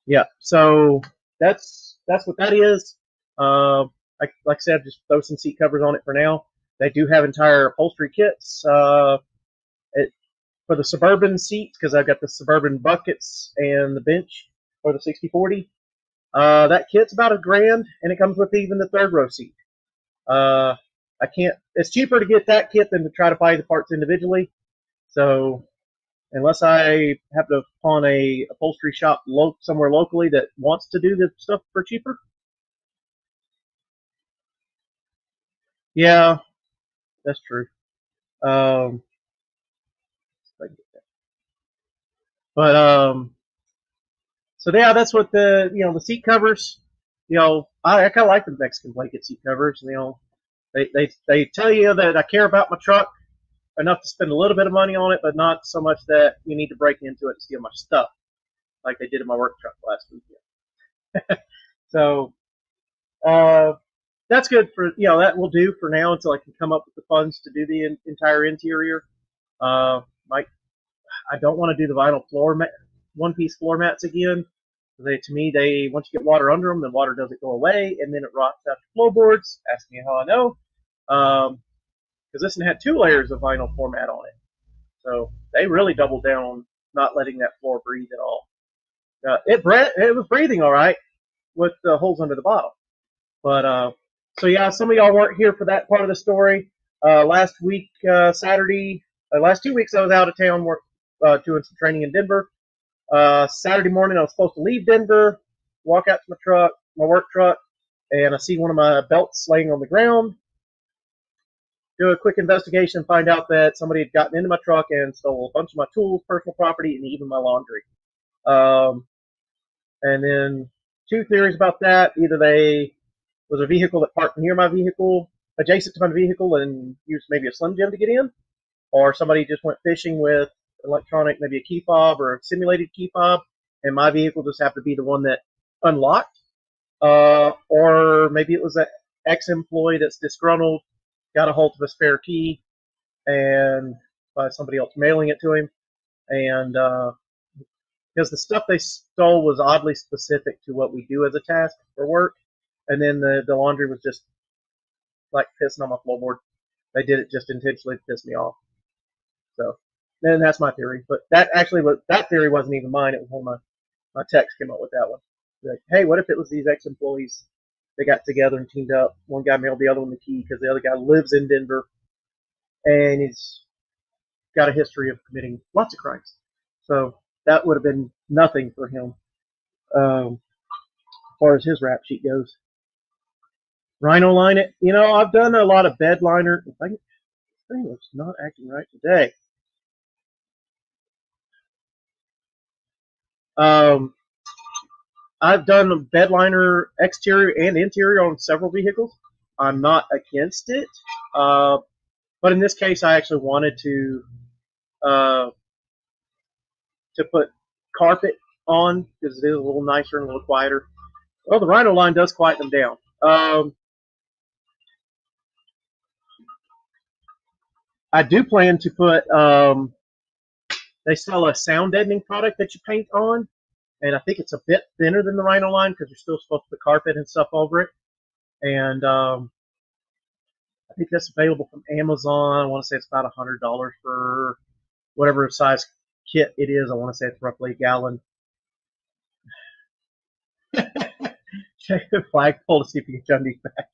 Yeah. So that's that's what that is. Uh, like like I said, just throw some seat covers on it for now. They do have entire upholstery kits. Uh, it, for the suburban seats because I've got the suburban buckets and the bench for the 6040. Uh, that kit's about a grand, and it comes with even the third row seat. Uh, I can't. It's cheaper to get that kit than to try to buy the parts individually. So unless I have to pawn a upholstery shop lo- somewhere locally that wants to do the stuff for cheaper. Yeah, that's true. Um, but um, so yeah, that's what the you know the seat covers. You know, I, I kind of like the Mexican blanket seat covers. You know, they they they tell you that I care about my truck enough to spend a little bit of money on it, but not so much that you need to break into it and steal my stuff, like they did in my work truck last weekend. so uh, that's good for you know that will do for now until I can come up with the funds to do the in, entire interior. Uh, Mike, I don't want to do the vinyl floor mat, one piece floor mats again. They to me they once you get water under them, the water doesn't go away, and then it rots out the floorboards. Ask me how I know. Um, because this one had two layers of vinyl format on it. So they really doubled down not letting that floor breathe at all. Uh, it bre- it was breathing all right with the holes under the bottom. But uh, so yeah, some of y'all weren't here for that part of the story. Uh, last week, uh, Saturday, uh, last two weeks, I was out of town work, uh, doing some training in Denver. Saturday morning, I was supposed to leave Denver, walk out to my truck, my work truck, and I see one of my belts laying on the ground do a quick investigation, find out that somebody had gotten into my truck and stole a bunch of my tools, personal property, and even my laundry. Um, and then two theories about that: either they was a vehicle that parked near my vehicle, adjacent to my vehicle, and used maybe a slim jim to get in, or somebody just went fishing with electronic, maybe a key fob or a simulated key fob, and my vehicle just happened to be the one that unlocked. Uh, or maybe it was an ex-employee that's disgruntled got a hold of a spare key and by somebody else mailing it to him. And uh, because the stuff they stole was oddly specific to what we do as a task for work, and then the, the laundry was just like pissing on my floorboard. They did it just intentionally to piss me off. So, then that's my theory. But that actually was that theory wasn't even mine. It was one of my my techs came up with that one. Like, hey, what if it was these ex-employees they got together and teamed up. One guy mailed the other one the key because the other guy lives in Denver and he's got a history of committing lots of crimes. So that would have been nothing for him um, as far as his rap sheet goes. Rhino line it. You know, I've done a lot of bed liner. I thing is not acting right today. Um, I've done bedliner exterior and interior on several vehicles. I'm not against it, uh, but in this case, I actually wanted to uh, to put carpet on because it is a little nicer and a little quieter. Well, the Rhino line does quiet them down. Um, I do plan to put. Um, they sell a sound deadening product that you paint on, and I think it's a bit thinner than the Rhino line because you're still supposed to put carpet and stuff over it. And um, I think that's available from Amazon. I want to say it's about a hundred dollars for whatever size kit it is. I want to say it's roughly a gallon. Check the flagpole to see if you can these back.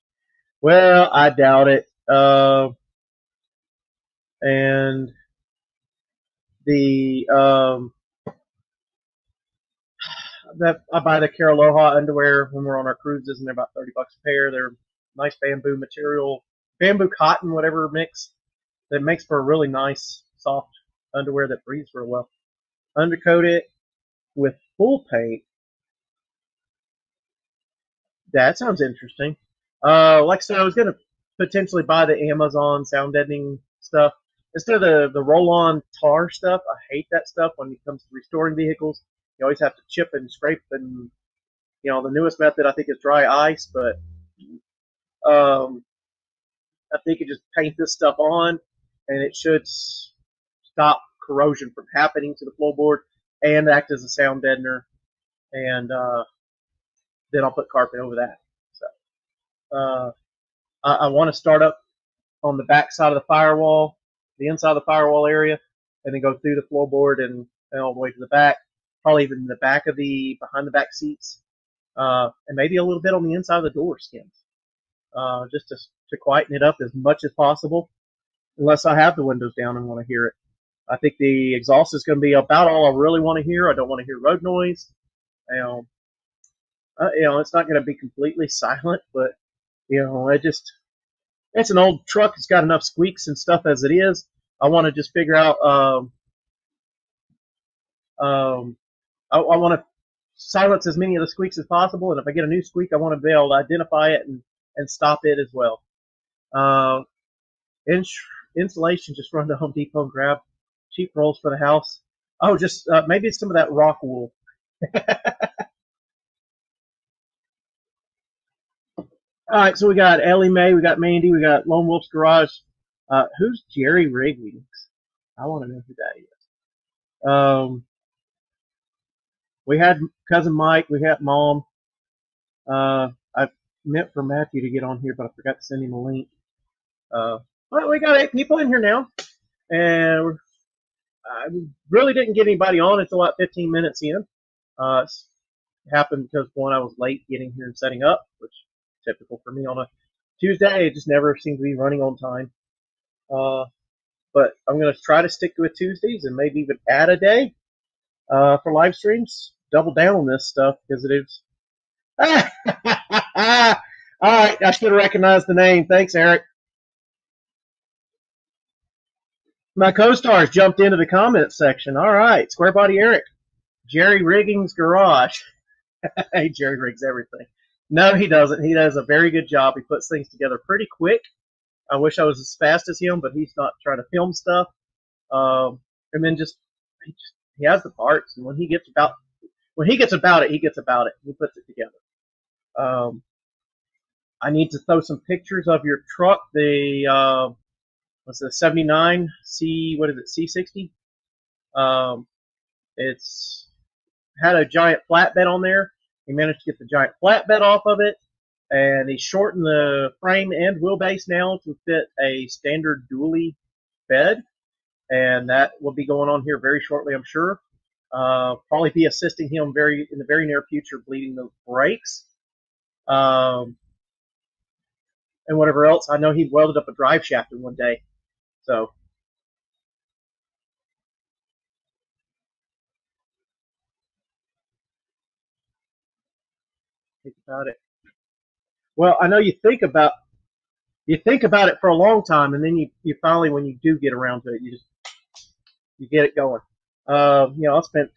Well, I doubt it. Uh, and the um, that I buy the Cariloha underwear when we're on our cruises, and they're about thirty bucks a pair. They're nice bamboo material, bamboo cotton, whatever mix that makes for a really nice soft underwear that breathes real well. Undercoat it with full paint. That sounds interesting. Uh, like I said, I was gonna potentially buy the Amazon sound deadening stuff instead of the the roll-on tar stuff. I hate that stuff when it comes to restoring vehicles. You always have to chip and scrape, and you know the newest method I think is dry ice, but um, I think you just paint this stuff on, and it should stop corrosion from happening to the floorboard and act as a sound deadener. And uh, then I'll put carpet over that. So uh, I, I want to start up on the back side of the firewall, the inside of the firewall area, and then go through the floorboard and, and all the way to the back, probably even the back of the behind the back seats, uh, and maybe a little bit on the inside of the door skins, uh, just to to quieten it up as much as possible, unless I have the windows down and want to hear it. I think the exhaust is going to be about all I really want to hear. I don't want to hear road noise. Know, uh, you know, it's not going to be completely silent, but you know, I just it's an old truck. It's got enough squeaks and stuff as it is. I want to just figure out. Um, um, I, I want to silence as many of the squeaks as possible, and if I get a new squeak, I want to be able to identify it and, and stop it as well. Uh, ins- insulation, just run to Home Depot and grab cheap rolls for the house. Oh, just uh, maybe it's some of that rock wool. All right, so we got Ellie Mae, we got Mandy, we got Lone Wolf's Garage. Uh, who's Jerry Riggins? I want to know who that is. Um, we had cousin Mike, we had mom. Uh, I meant for Matthew to get on here, but I forgot to send him a link. Uh, well, we got eight people in here now, and I really didn't get anybody on until about 15 minutes in. Uh, happened because one, I was late getting here and setting up, which is typical for me on a Tuesday. It just never seems to be running on time. Uh, but I'm going to try to stick with Tuesdays and maybe even add a day uh, for live streams. Double down on this stuff because it is. All right, I should have recognized the name. Thanks, Eric. My co-stars jumped into the comments section. All right, Square Body Eric, Jerry Riggings Garage. hey, Jerry rigs everything. No, he doesn't. He does a very good job. He puts things together pretty quick. I wish I was as fast as him, but he's not trying to film stuff. Um, and then just he, just he has the parts, and when he gets about when he gets about it, he gets about it. He puts it together. Um, I need to throw some pictures of your truck. The uh, what's the 79 C? What is it? C60. Um, it's had a giant flatbed on there. He managed to get the giant flatbed off of it, and he shortened the frame and wheelbase now to fit a standard dually bed, and that will be going on here very shortly, I'm sure. Uh, probably be assisting him very in the very near future, bleeding the brakes, um, and whatever else. I know he welded up a drive shaft in one day, so think about it. Well, I know you think about you think about it for a long time, and then you, you finally, when you do get around to it, you just you get it going. Uh, you know, I spent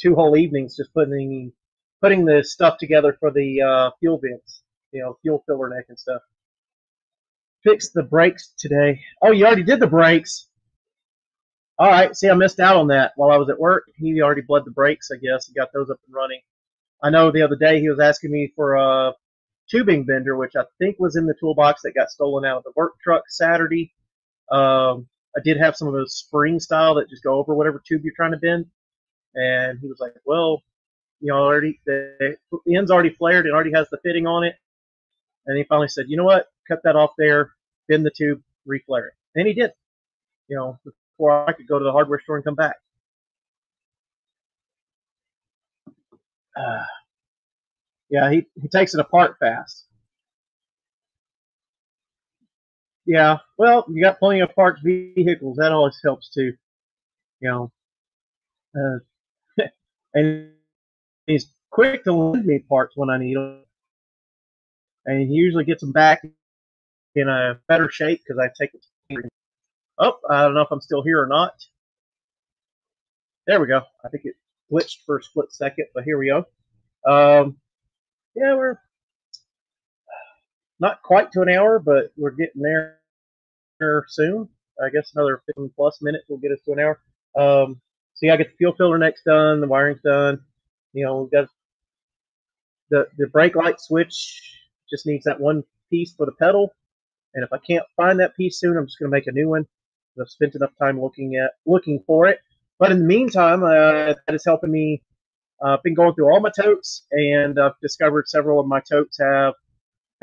two whole evenings just putting putting the stuff together for the uh, fuel vents, you know, fuel filler neck and stuff. Fixed the brakes today. Oh, you already did the brakes. All right. See, I missed out on that while I was at work. He already bled the brakes, I guess, and got those up and running. I know the other day he was asking me for a tubing bender, which I think was in the toolbox that got stolen out of the work truck Saturday. Um, I did have some of those spring style that just go over whatever tube you're trying to bend. And he was like, well, you know, already the, the end's already flared. It already has the fitting on it. And he finally said, you know what? Cut that off there, bend the tube, reflare it. And he did, you know, before I could go to the hardware store and come back. Uh, yeah, he, he takes it apart fast. Yeah, well, you got plenty of parked vehicles. That always helps too. You know, uh, and he's quick to lend me parts when I need them, and he usually gets them back in a better shape because I take it. Oh, I don't know if I'm still here or not. There we go. I think it glitched for a split second, but here we go. Um, yeah, we're not quite to an hour, but we're getting there soon. I guess another 15 plus minutes will get us to an hour. Um, so yeah, I get the fuel filter next done, the wiring's done. You know, we've got the the brake light switch just needs that one piece for the pedal. And if I can't find that piece soon, I'm just going to make a new one. I've spent enough time looking at looking for it. But in the meantime, uh, that is helping me. Uh, I've been going through all my totes, and I've discovered several of my totes have.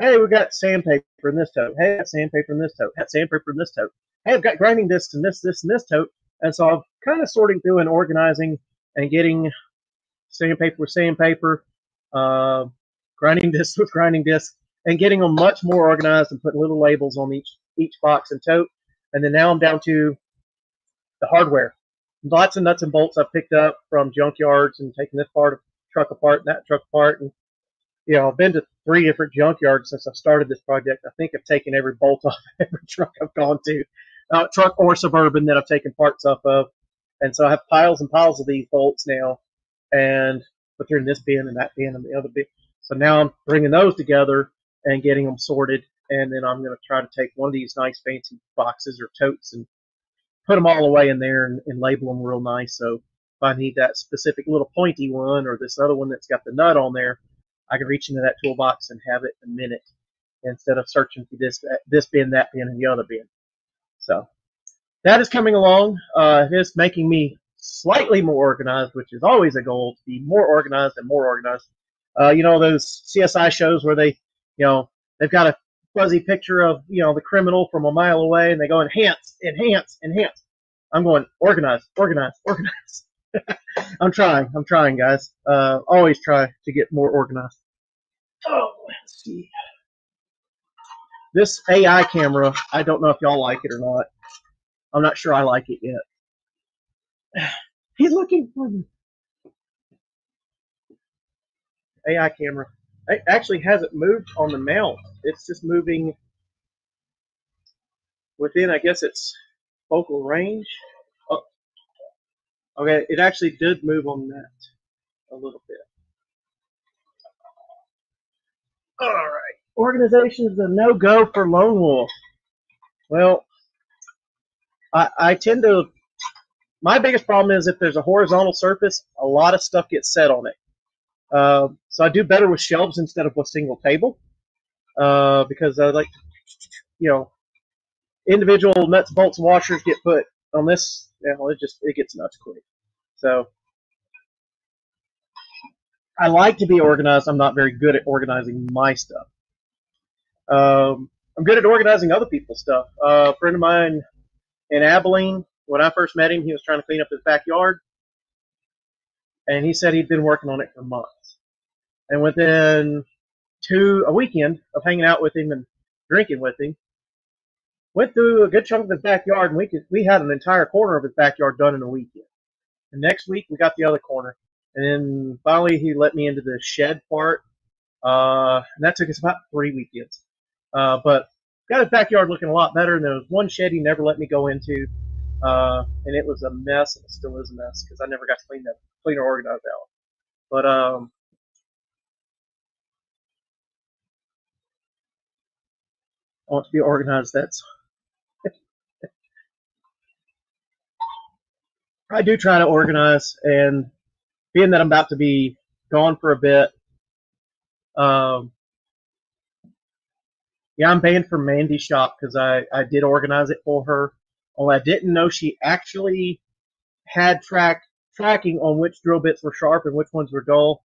Hey, we got sandpaper in this tote. Hey, got sandpaper in this tote. Got sandpaper in this tote. Hey, I've got grinding discs in this, this, and this tote. And so I'm kind of sorting through and organizing and getting sandpaper with sandpaper, uh, grinding discs with grinding discs, and getting them much more organized and putting little labels on each each box and tote. And then now I'm down to the hardware. Lots of nuts and bolts I've picked up from junkyards and taking this part of truck apart and that truck apart. And, you know, I've been to three different junkyards since I've started this project. I think I've taken every bolt off every truck I've gone to, uh, truck or suburban that I've taken parts off of. And so I have piles and piles of these bolts now. And, but they're in this bin and that bin and the other bin. So now I'm bringing those together and getting them sorted. And then I'm going to try to take one of these nice fancy boxes or totes and put them all away in there and, and label them real nice. So if I need that specific little pointy one or this other one that's got the nut on there, I can reach into that toolbox and have it a minute instead of searching for this this bin, that bin, and the other bin. So that is coming along. Uh, it is making me slightly more organized, which is always a goal to be more organized and more organized. Uh, you know those CSI shows where they, you know, they've got a fuzzy picture of you know the criminal from a mile away, and they go enhance, enhance, enhance. I'm going organize, organize, organize. I'm trying. I'm trying, guys. Uh, always try to get more organized. Oh, let's see. This AI camera, I don't know if y'all like it or not. I'm not sure I like it yet. He's looking for me. AI camera. It actually hasn't moved on the mount. It's just moving within, I guess it's focal range. Okay, it actually did move on that a little bit. All right. Organization is a no-go for Lone Wolf. Well, I, I tend to. My biggest problem is if there's a horizontal surface, a lot of stuff gets set on it. Uh, so I do better with shelves instead of a single table uh, because I like, you know, individual nuts, bolts, washers get put on this. You know, it just it gets nuts quick. So I like to be organized. I'm not very good at organizing my stuff. Um, I'm good at organizing other people's stuff. Uh, a friend of mine in Abilene, when I first met him, he was trying to clean up his backyard, and he said he'd been working on it for months. And within two a weekend of hanging out with him and drinking with him, went through a good chunk of his backyard, and we could, we had an entire corner of his backyard done in a weekend. And next week we got the other corner, and then finally he let me into the shed part, uh, and that took us about three weekends. Uh, but got his backyard looking a lot better, and there was one shed he never let me go into, uh, and it was a mess, and it still is a mess because I never got to clean that, clean or organize that one. But um, I want to be organized. That's I do try to organize, and being that I'm about to be gone for a bit. Um, yeah, I'm banned from Mandy's shop because I, I did organize it for her. Only I didn't know she actually had track tracking on which drill bits were sharp and which ones were dull.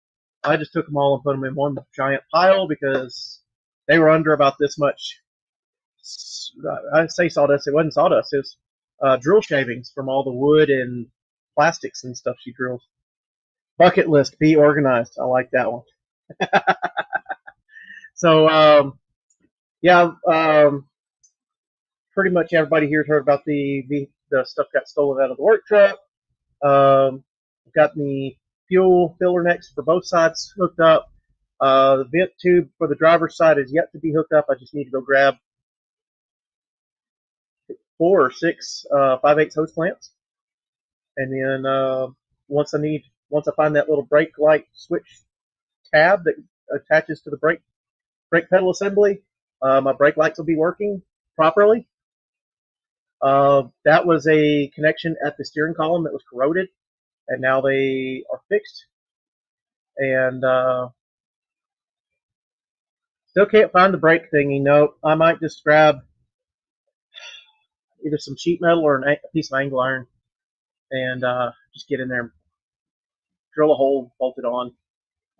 I just took them all and put them in one giant pile because they were under about this much. I say sawdust. It wasn't sawdust. It was uh, drill shavings from all the wood and plastics and stuff she drills. Bucket list: be organized. I like that one. so um, yeah, um, pretty much everybody here's heard about the, the the stuff got stolen out of the work truck. Um, got the fuel filler necks for both sides hooked up. Uh, the vent tube for the driver's side is yet to be hooked up. I just need to go grab four or six uh, 5 8 hose clamps. And then uh, once I need, once I find that little brake light switch tab that attaches to the brake brake pedal assembly, uh, my brake lights will be working properly. Uh, that was a connection at the steering column that was corroded, and now they are fixed. And uh, still can't find the brake thingy. No, I might just grab either some sheet metal or a piece of angle iron and uh, just get in there, drill a hole, bolt it on,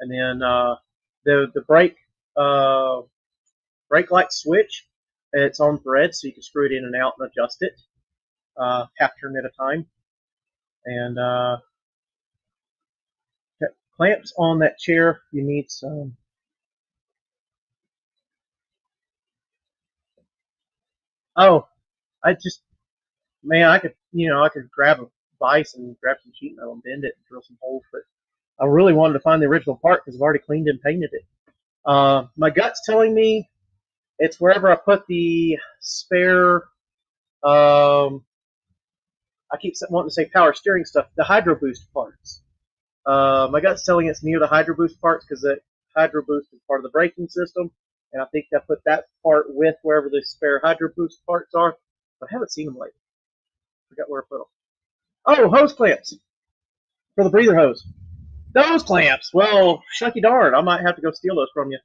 and then uh, the the brake uh, brake light switch. It's on thread, so you can screw it in and out and adjust it uh, half turn at a time. And uh, clamps on that chair. You need some. Oh, I just man, I could you know I could grab a vise and grab some sheet metal and bend it and drill some holes, but I really wanted to find the original part because I've already cleaned and painted it. Uh, my gut's telling me it's wherever I put the spare. Um, I keep wanting to say power steering stuff. The Hydro Boost parts. Uh, my gut's telling it's near the Hydro Boost parts because the Hydro Boost is part of the braking system, and I think I put that part with wherever the spare Hydro Boost parts are. I haven't seen them lately. Forgot where I put them. Oh, hose clamps for the breather hose. Those clamps. Well, shucky darn, I might have to go steal those from you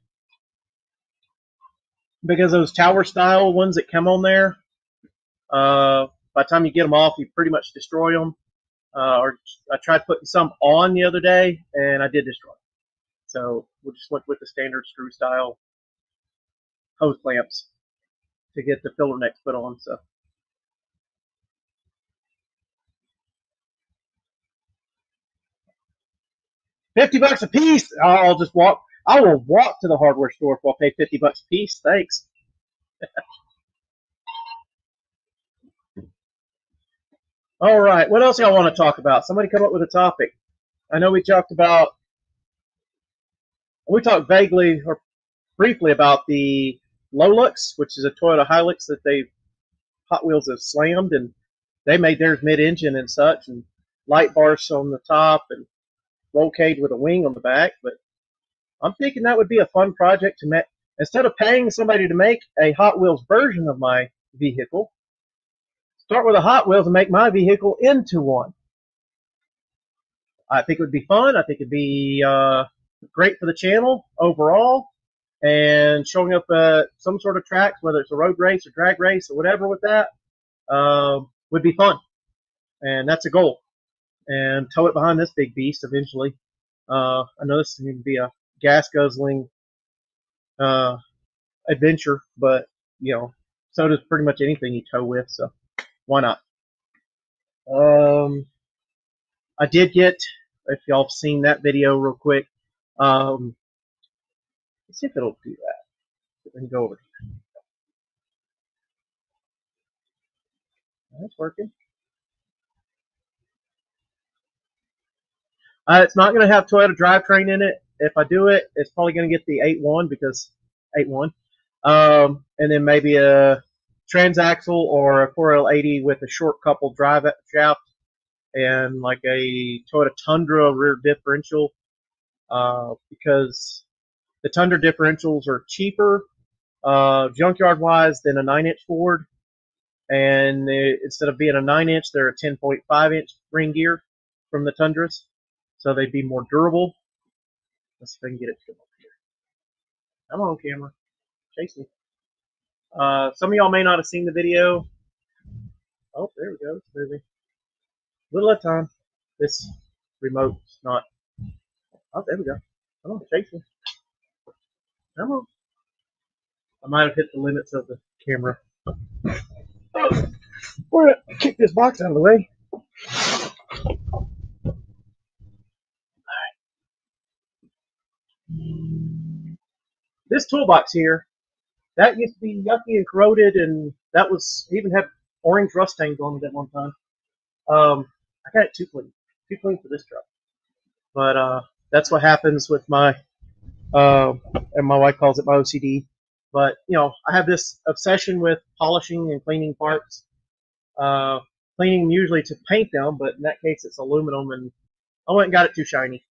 because those tower style ones that come on there, uh, by the time you get them off, you pretty much destroy them. Uh, or I tried putting some on the other day, and I did destroy. Them. So we just went with the standard screw style hose clamps to get the filler necks put on. So. Fifty bucks a piece. I'll just walk. I will walk to the hardware store if I'll pay fifty bucks a piece. Thanks. All right. What else y'all want to talk about? Somebody come up with a topic. I know we talked about, we talked vaguely or briefly about the Lolux, which is a Toyota Hilux that they Hot Wheels have slammed, and they made theirs mid-engine and such, and light bars on the top, and roll cage with a wing on the back. But I'm thinking that would be a fun project to make. Instead of paying somebody to make a Hot Wheels version of my vehicle, start with a Hot Wheels and make my vehicle into one. I think it would be fun. I think it'd be uh, great for the channel overall. And showing up at some sort of track, whether it's a road race or drag race or whatever with that, uh, would be fun. And that's a goal. And tow it behind this big beast eventually. Uh, I know this is going to be a gas guzzling uh, adventure, but, you know, so does pretty much anything you tow with. So why not? Um, I did get, if y'all have seen that video real quick, um, let's see if it'll do that. Let me go over here. That's working. Uh, it's not going to have Toyota drivetrain in it. If I do it, it's probably going to get the 8.1 because 8.1. Um, and then maybe a transaxle or a 4L80 with a short coupled drive shaft and like a Toyota Tundra rear differential uh, because the Tundra differentials are cheaper uh, junkyard wise than a 9 inch Ford. And instead of being a 9 inch, they're a 10.5 inch ring gear from the Tundras. So they'd be more durable. Let's see if I can get it to come up here. Come on, camera. Chase me. Uh, some of y'all may not have seen the video. Oh, there we go. It's moving. Little at a time. This remote's not. Oh, there we go. Come on, chase me. Come on. I might have hit the limits of the camera. We're gonna kick this box out of the way. This toolbox here, that used to be yucky and corroded, and that was even had orange rust stains on it at one time. Um, I got it too clean, too clean for this truck. But uh, that's what happens with my, uh, and my wife calls it my OCD. But you know, I have this obsession with polishing and cleaning parts. Uh, cleaning usually to paint them, but in that case it's aluminum, and I went and got it too shiny.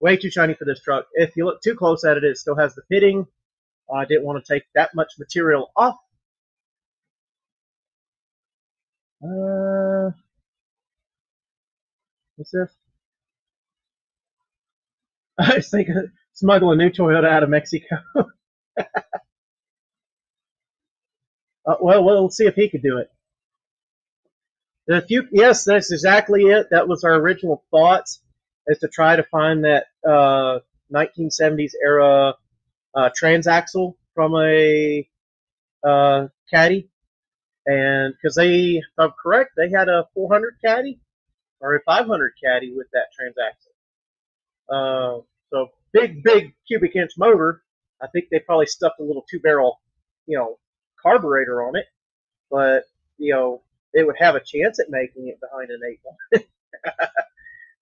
Way too shiny for this truck. If you look too close at it, it still has the pitting. I didn't want to take that much material off. Uh, what's this? I was thinking smuggle a new Toyota out of Mexico. uh, well, we'll see if he could do it. If you, yes, that's exactly it. That was our original thoughts, is to try to find that uh, 1970s era uh, transaxle from a uh, caddy, and because they, if I'm correct, they had a 400 caddy or a 500 caddy with that transaxle. Uh, so big, big cubic inch motor. I think they probably stuffed a little two barrel, you know, carburetor on it, but you know they would have a chance at making it behind an eight one.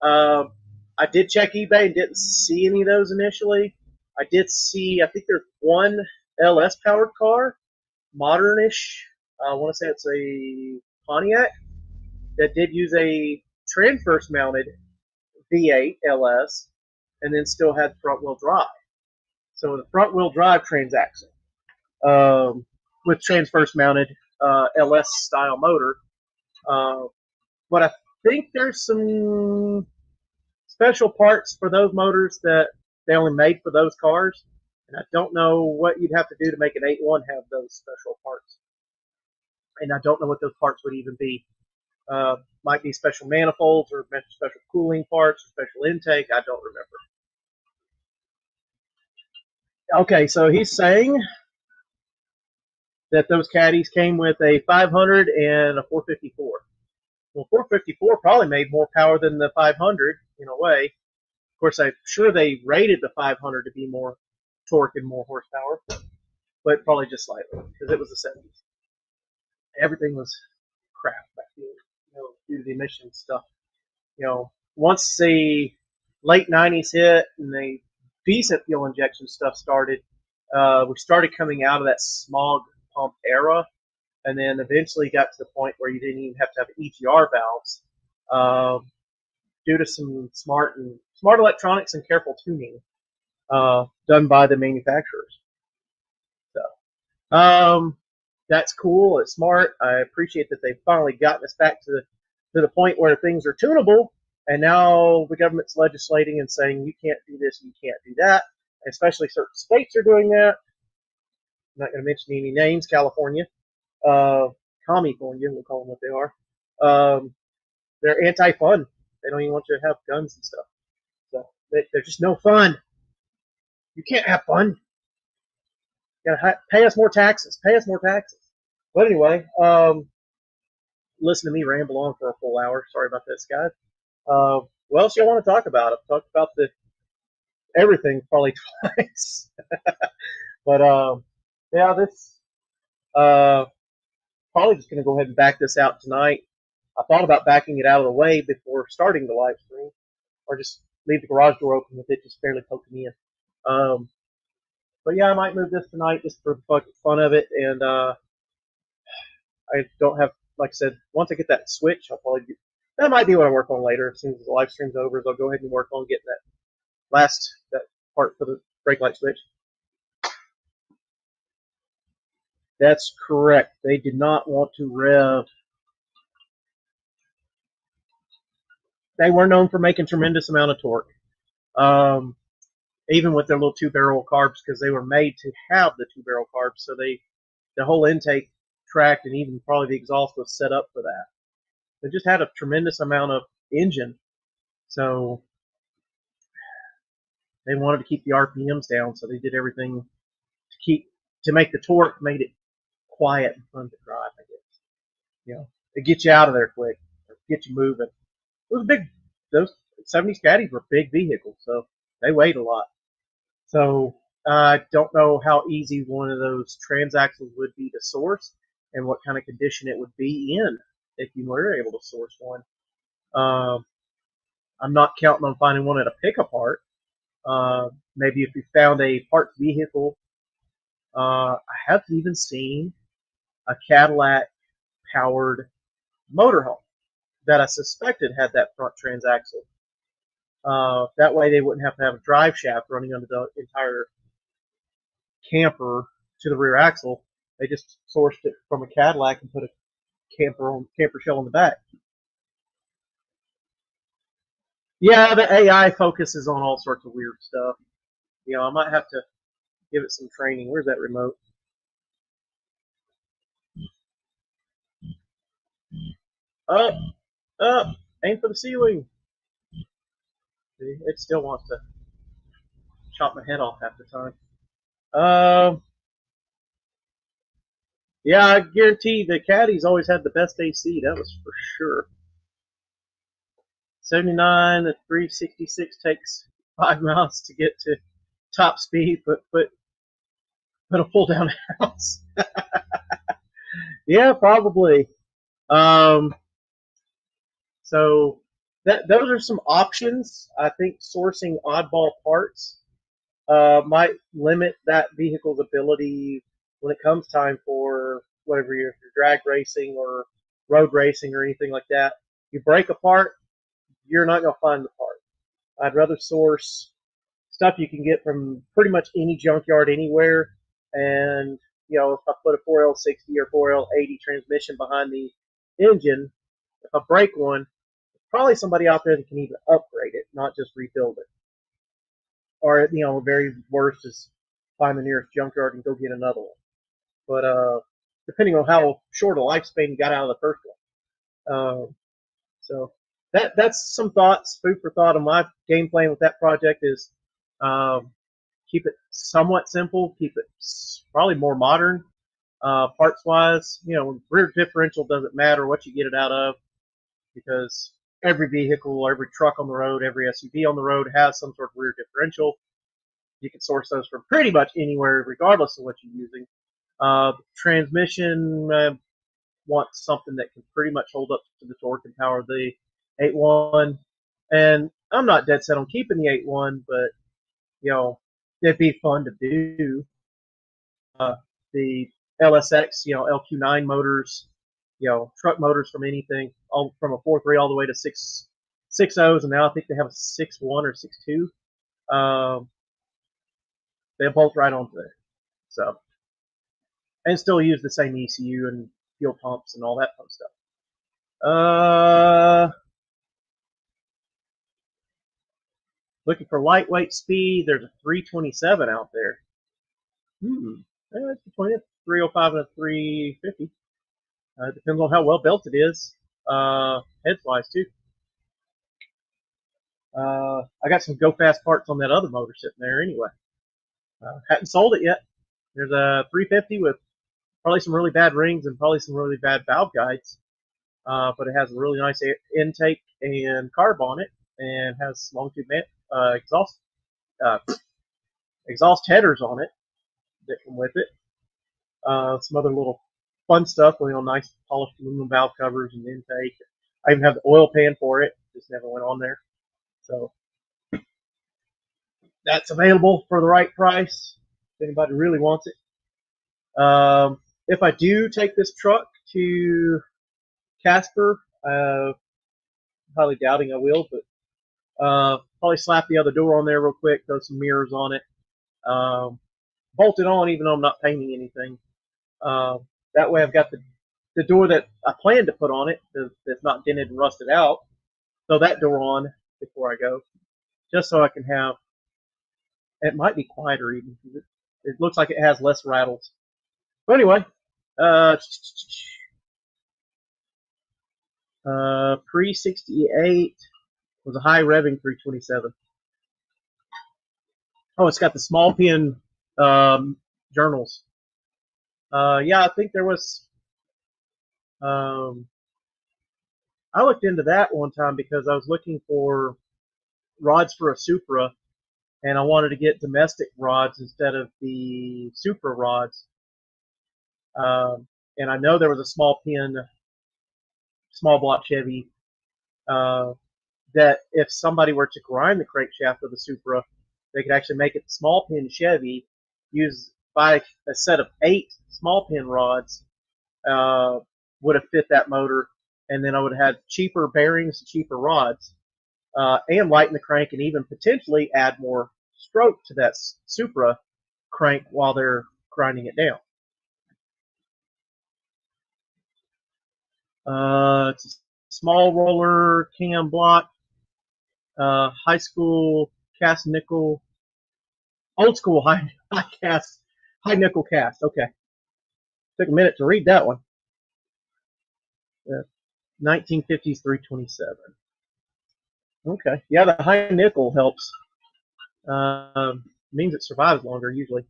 I did check eBay and didn't see any of those initially. I did see, I think there's one LS powered car, modernish. I want to say it's a Pontiac that did use a transverse mounted V8 LS and then still had front wheel drive. So the front wheel drive transaxle um, with transverse mounted uh, LS style motor. Uh, but I think there's some special parts for those motors that they only made for those cars. And I don't know what you'd have to do to make an 8.1 have those special parts. And I don't know what those parts would even be. Uh, might be special manifolds or special cooling parts or special intake. I don't remember. Okay, so he's saying that those caddies came with a 500 and a 454. Well, 454 probably made more power than the 500 in a way. Of course, I'm sure they rated the 500 to be more torque and more horsepower, but probably just slightly because it was the 70s. Everything was crap back then, you know, due to the emissions stuff. You know, once the late 90s hit and the decent fuel injection stuff started, uh, we started coming out of that smog pump era, and then eventually got to the point where you didn't even have to have EGR valves uh, due to some smart and smart electronics and careful tuning uh, done by the manufacturers. So um, that's cool. It's smart. I appreciate that they've finally gotten us back to the to the point where things are tunable, and now the government's legislating and saying you can't do this, you can't do that. Especially certain states are doing that. I'm not going to mention any names. California, uh, California, we'll call them what they are. Um, they're anti-fun. They don't even want you to have guns and stuff. So they, they're just no fun. You can't have fun. You gotta pay us more taxes. Pay us more taxes. But anyway, um, listen to me ramble on for a full hour. Sorry about this, guys. Uh, what else you want to talk about? I've talked about the everything probably twice. but um, yeah, this uh, probably just going to go ahead and back this out tonight. I thought about backing it out of the way before starting the live stream, or just leave the garage door open with it just barely poking in. Um, but yeah, I might move this tonight just for the fun of it, and uh, I don't have, like I said, once I get that switch, I'll probably that might be what I work on later. As soon as the live stream's over, is I'll go ahead and work on getting that last that part for the brake light switch. That's correct. They did not want to rev. They were known for making tremendous amount of torque. Um, even with their little two barrel carbs because they were made to have the two barrel carbs. So they, the whole intake tract and even probably the exhaust was set up for that. They just had a tremendous amount of engine. So they wanted to keep the RPMs down. So they did everything to keep, to make the torque, made it quiet and fun to drive, I guess. You know, it gets you out of there quick, get you moving. It was a big, those 70s caddies were big vehicles, so they weighed a lot. So I don't know how easy one of those transaxles would be to source and what kind of condition it would be in if you were able to source one. Um, I'm not counting on finding one at a pick apart. Uh, maybe if you found a parked vehicle, uh, I have even seen a Cadillac powered motorhome that I suspected had that front transaxle. Uh, that way they wouldn't have to have a drive shaft running under the entire camper to the rear axle. They just sourced it from a Cadillac and put a camper on camper shell on the back. Yeah, the AI focuses on all sorts of weird stuff. You know, I might have to give it some training. Where's that remote? Up, up, aim for the ceiling. See, it still wants to chop my head off half the time. Um, yeah, I guarantee the caddies always had the best AC. That was for sure. 79 the 366 takes five miles to get to top speed, but but but a pull down house. yeah, probably. Um, so that those are some options. I think sourcing oddball parts uh, might limit that vehicle's ability when it comes time for whatever you're, you're drag racing or road racing or anything like that. You break a part, you're not going to find the part. I'd rather source stuff you can get from pretty much any junkyard anywhere. And, you know, if I put a 4L60 or 4L80 transmission behind the engine, if I break one, probably somebody out there that can even upgrade it, not just rebuild it. Or, you know, the very worst is find the nearest junkyard and go get another one. But, uh, depending on how short a lifespan you got out of the first one. Um, so that that's some thoughts, food for thought on my game plan with that project is um, keep it somewhat simple, keep it probably more modern, uh, parts wise. You know, rear differential doesn't matter what you get it out of because every vehicle, every truck on the road, every SUV on the road has some sort of rear differential. You can source those from pretty much anywhere, regardless of what you're using. Uh, transmission uh, wants something that can pretty much hold up to the torque and power of the 8.1. And I'm not dead set on keeping the 8.1, but you know, it'd be fun to do. Uh, the LSX, you know, LQ9 motors, you know, truck motors from anything, all from a four three all the way to six six O's, and now I think they have a six one or six two. Um, they bolt right onto there. So, and still use the same ECU and fuel pumps and all that fun stuff. Uh, looking for lightweight speed. There's a 327 out there. Hmm. Yeah, it's between a 305 and a 350. Uh, depends on how well built it is. Uh, heads wise too. Uh, I got some go fast parts on that other motor sitting there anyway. Uh, hadn't sold it yet. There's a 350 with probably some really bad rings and probably some really bad valve guides. Uh, but it has a really nice intake and carb on it and has long tube man- uh, exhaust uh, exhaust headers on it that come with it. Uh, some other little fun stuff, you know, nice polished aluminum valve covers and intake. I even have the oil pan for it, just never went on there. So that's available for the right price if anybody really wants it. Um, if I do take this truck to Casper, uh, highly doubting I will, but uh, probably slap the other door on there real quick, throw some mirrors on it, um, bolt it on even though I'm not painting anything. Uh, that way I've got the, the door that I plan to put on it that's not dented and rusted out. Throw that door on before I go, just so I can have It might be quieter even. It, it looks like it has less rattles. But anyway, uh, uh, pre 68 was a high revving 327. Oh, it's got the small pin um, journals. Uh, yeah, I think there was. Um, I looked into that one time because I was looking for rods for a Supra, and I wanted to get domestic rods instead of the Supra rods. Um, and I know there was a small pin, small block Chevy uh, that if somebody were to grind the crankshaft of the Supra, they could actually make it small pin Chevy, use buy a set of eight small pin rods, uh, would have fit that motor, and then I would have had cheaper bearings cheaper rods, uh, and lighten the crank and even potentially add more stroke to that Supra crank while they're grinding it down. Uh, it's a small roller cam block, uh, high school cast nickel, old school high, high cast, high nickel cast. Okay. Took a minute to read that one. Uh, 1950s 327. Okay. Yeah, the high nickel helps. Um, means it survives longer usually.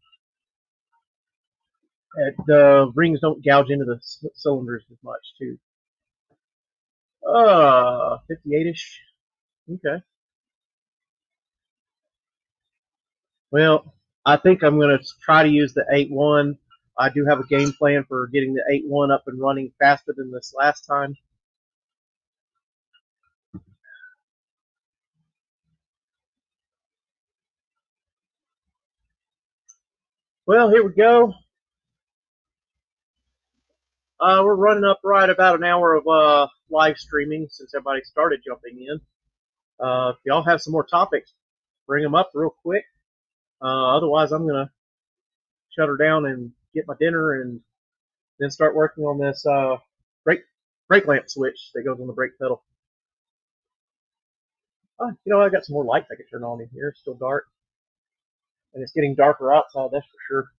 Uh, the rings don't gouge into the cylinders as much too. Uh, 58ish. Okay. Well, I think I'm going to try to use the 8.1. I do have a game plan for getting the 8-1 up and running faster than this last time. Well, here we go. Uh, we're running up right about an hour of uh, live streaming since everybody started jumping in. Uh, if y'all have some more topics, bring them up real quick. Uh, otherwise, I'm gonna shut her down and get my dinner and then start working on this uh, brake brake lamp switch that goes on the brake pedal. Oh, you know, I've got some more lights I could turn on in here. It's still dark, and it's getting darker outside. That's for sure.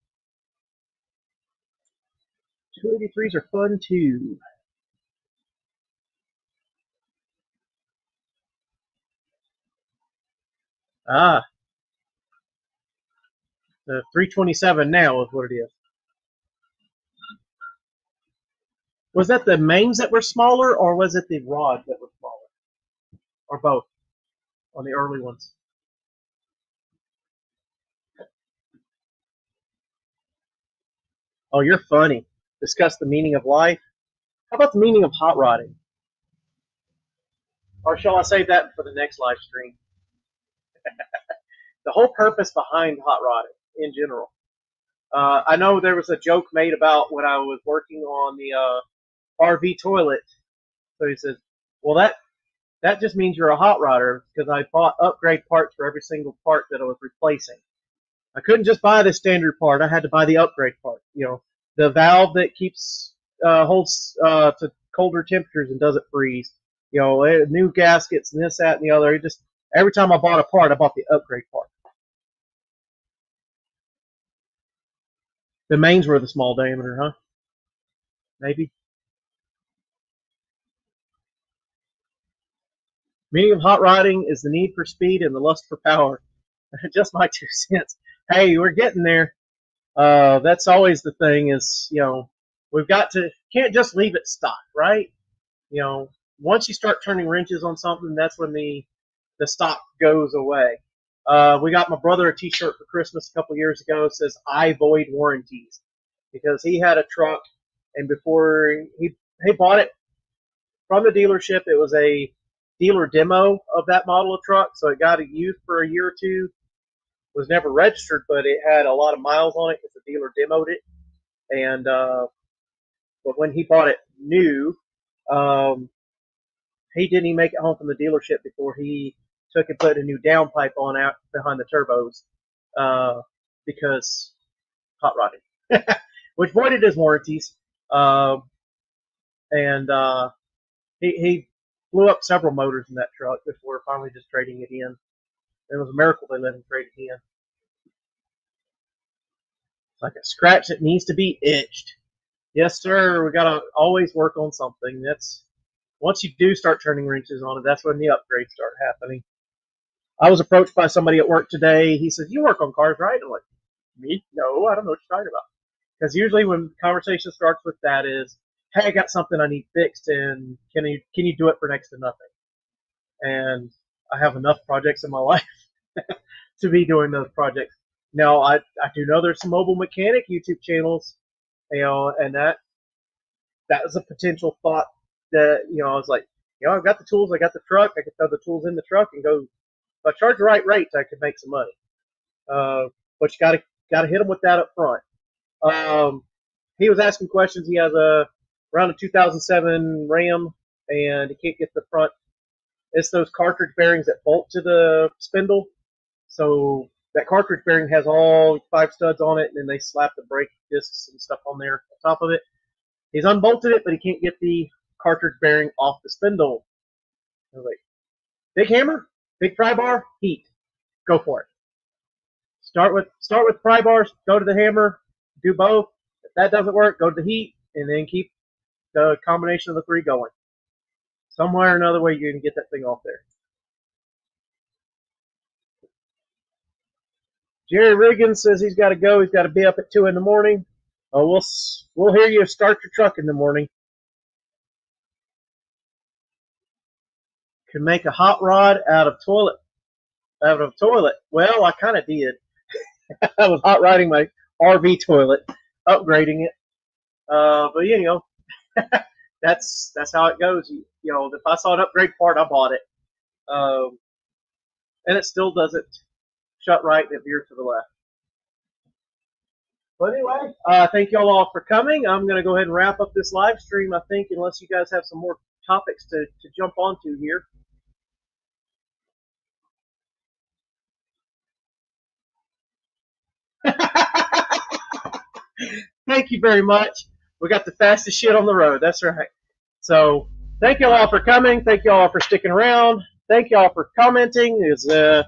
283s are fun too. Ah, the 327 now is what it is. Was that the mains that were smaller, or was it the rods that were smaller, or both on the early ones? Oh, you're funny. Discuss the meaning of life. How about the meaning of hot rodding? Or shall I save that for the next live stream? the whole purpose behind hot rodding in general. Uh, I know there was a joke made about when I was working on the uh, RV toilet. So he says, "Well, that that just means you're a hot rodder because I bought upgrade parts for every single part that I was replacing. I couldn't just buy the standard part; I had to buy the upgrade part. You know, the valve that keeps uh, holds uh, to colder temperatures and doesn't freeze. You know, new gaskets and this, that, and the other. It just every time I bought a part, I bought the upgrade part. The mains were the small diameter, huh? Maybe. Meaning of hot rodding is the need for speed and the lust for power. Just my two cents. Hey, we're getting there. Uh, that's always the thing is, you know, we've got to, can't just leave it stock, right? You know, once you start turning wrenches on something, that's when the, the stock goes away. Uh, we got my brother a t-shirt for Christmas a couple years ago. It says, I void warranties because he had a truck and before he, he bought it from the dealership, it was a dealer demo of that model of truck. So it got it used for a year or two was never registered, but it had a lot of miles on it because the dealer demoed it. And uh, but when he bought it new, um, he didn't even make it home from the dealership before he took and put a new downpipe on out behind the turbos uh, because hot rodding, which voided his warranties. Um, and uh, he, he blew up several motors in that truck before finally just trading it in. It was a miracle they let him trade it in. It's like a scratch that needs to be itched. Yes, sir. We gotta always work on something. That's once you do start turning wrenches on it, that's when the upgrades start happening. I was approached by somebody at work today. He says, "You work on cars, right?" I'm like, "Me? No, I don't know what you're talking about." Because usually when conversation starts with that is, "Hey, I got something I need fixed, and can you can you do it for next to nothing?" And I have enough projects in my life to be doing those projects. Now, I I do know there's some mobile mechanic YouTube channels, you know, and that that was a potential thought that you know I was like, you know, I've got the tools, I got the truck, I can throw the tools in the truck and go. If I charge the right rates, I could make some money. Uh, but you got to got to hit them with that up front. Um, he was asking questions. He has a around a 2007 Ram, and he can't get the front. It's those cartridge bearings that bolt to the spindle. So that cartridge bearing has all five studs on it, and then they slap the brake discs and stuff on there on top of it. He's unbolted it, but he can't get the cartridge bearing off the spindle. I was like, big hammer, big pry bar, heat, go for it. Start with start with pry bars, go to the hammer, do both. If that doesn't work, go to the heat, and then keep the combination of the three going. Somewhere or another way, you can get that thing off there. Jerry Riggins says he's got to go. He's got to be up at two in the morning. Oh, we'll we'll hear you start your truck in the morning. Can make a hot rod out of toilet out of toilet. Well, I kind of did. I was hot rodding my RV toilet, upgrading it. Uh, but you know, that's that's how it goes. You, you know, if I saw an upgrade part, I bought it. Um, and it still doesn't shut right and it veers to the left. But anyway, uh, thank y'all all for coming. I'm going to go ahead and wrap up this live stream, I think, unless you guys have some more topics to, to jump onto here. thank you very much. We got the fastest shit on the road. That's right. So thank you all for coming. Thank you all for sticking around. Thank you all for commenting. Is uh,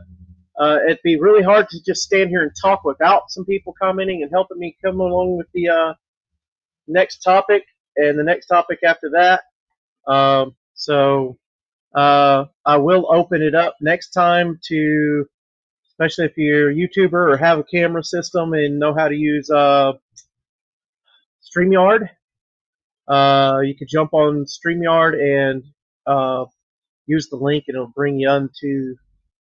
uh, it'd be really hard to just stand here and talk without some people commenting and helping me come along with the uh, next topic and the next topic after that. Um, so uh, I will open it up next time to, especially if you're a YouTuber or have a camera system and know how to use uh, StreamYard. Uh, you can jump on StreamYard and uh, use the link, and it'll bring you onto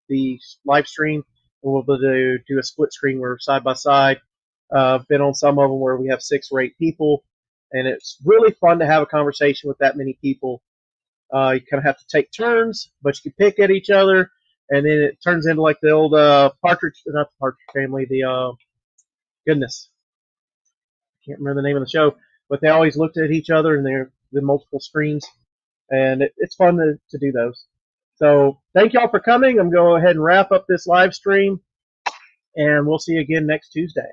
the live stream. And we'll be able to do a split screen where we're side by side. Uh, been on some of them where we have six or eight people, and it's really fun to have a conversation with that many people. Uh, you kind of have to take turns, but you can pick at each other, and then it turns into like the old uh, Partridge, not the Partridge Family, the uh, goodness, can't remember the name of the show, but they always looked at each other and they're the multiple screens, and it, it's fun to, to do those. So thank y'all for coming. I'm going to go ahead and wrap up this live stream, and we'll see you again next Tuesday.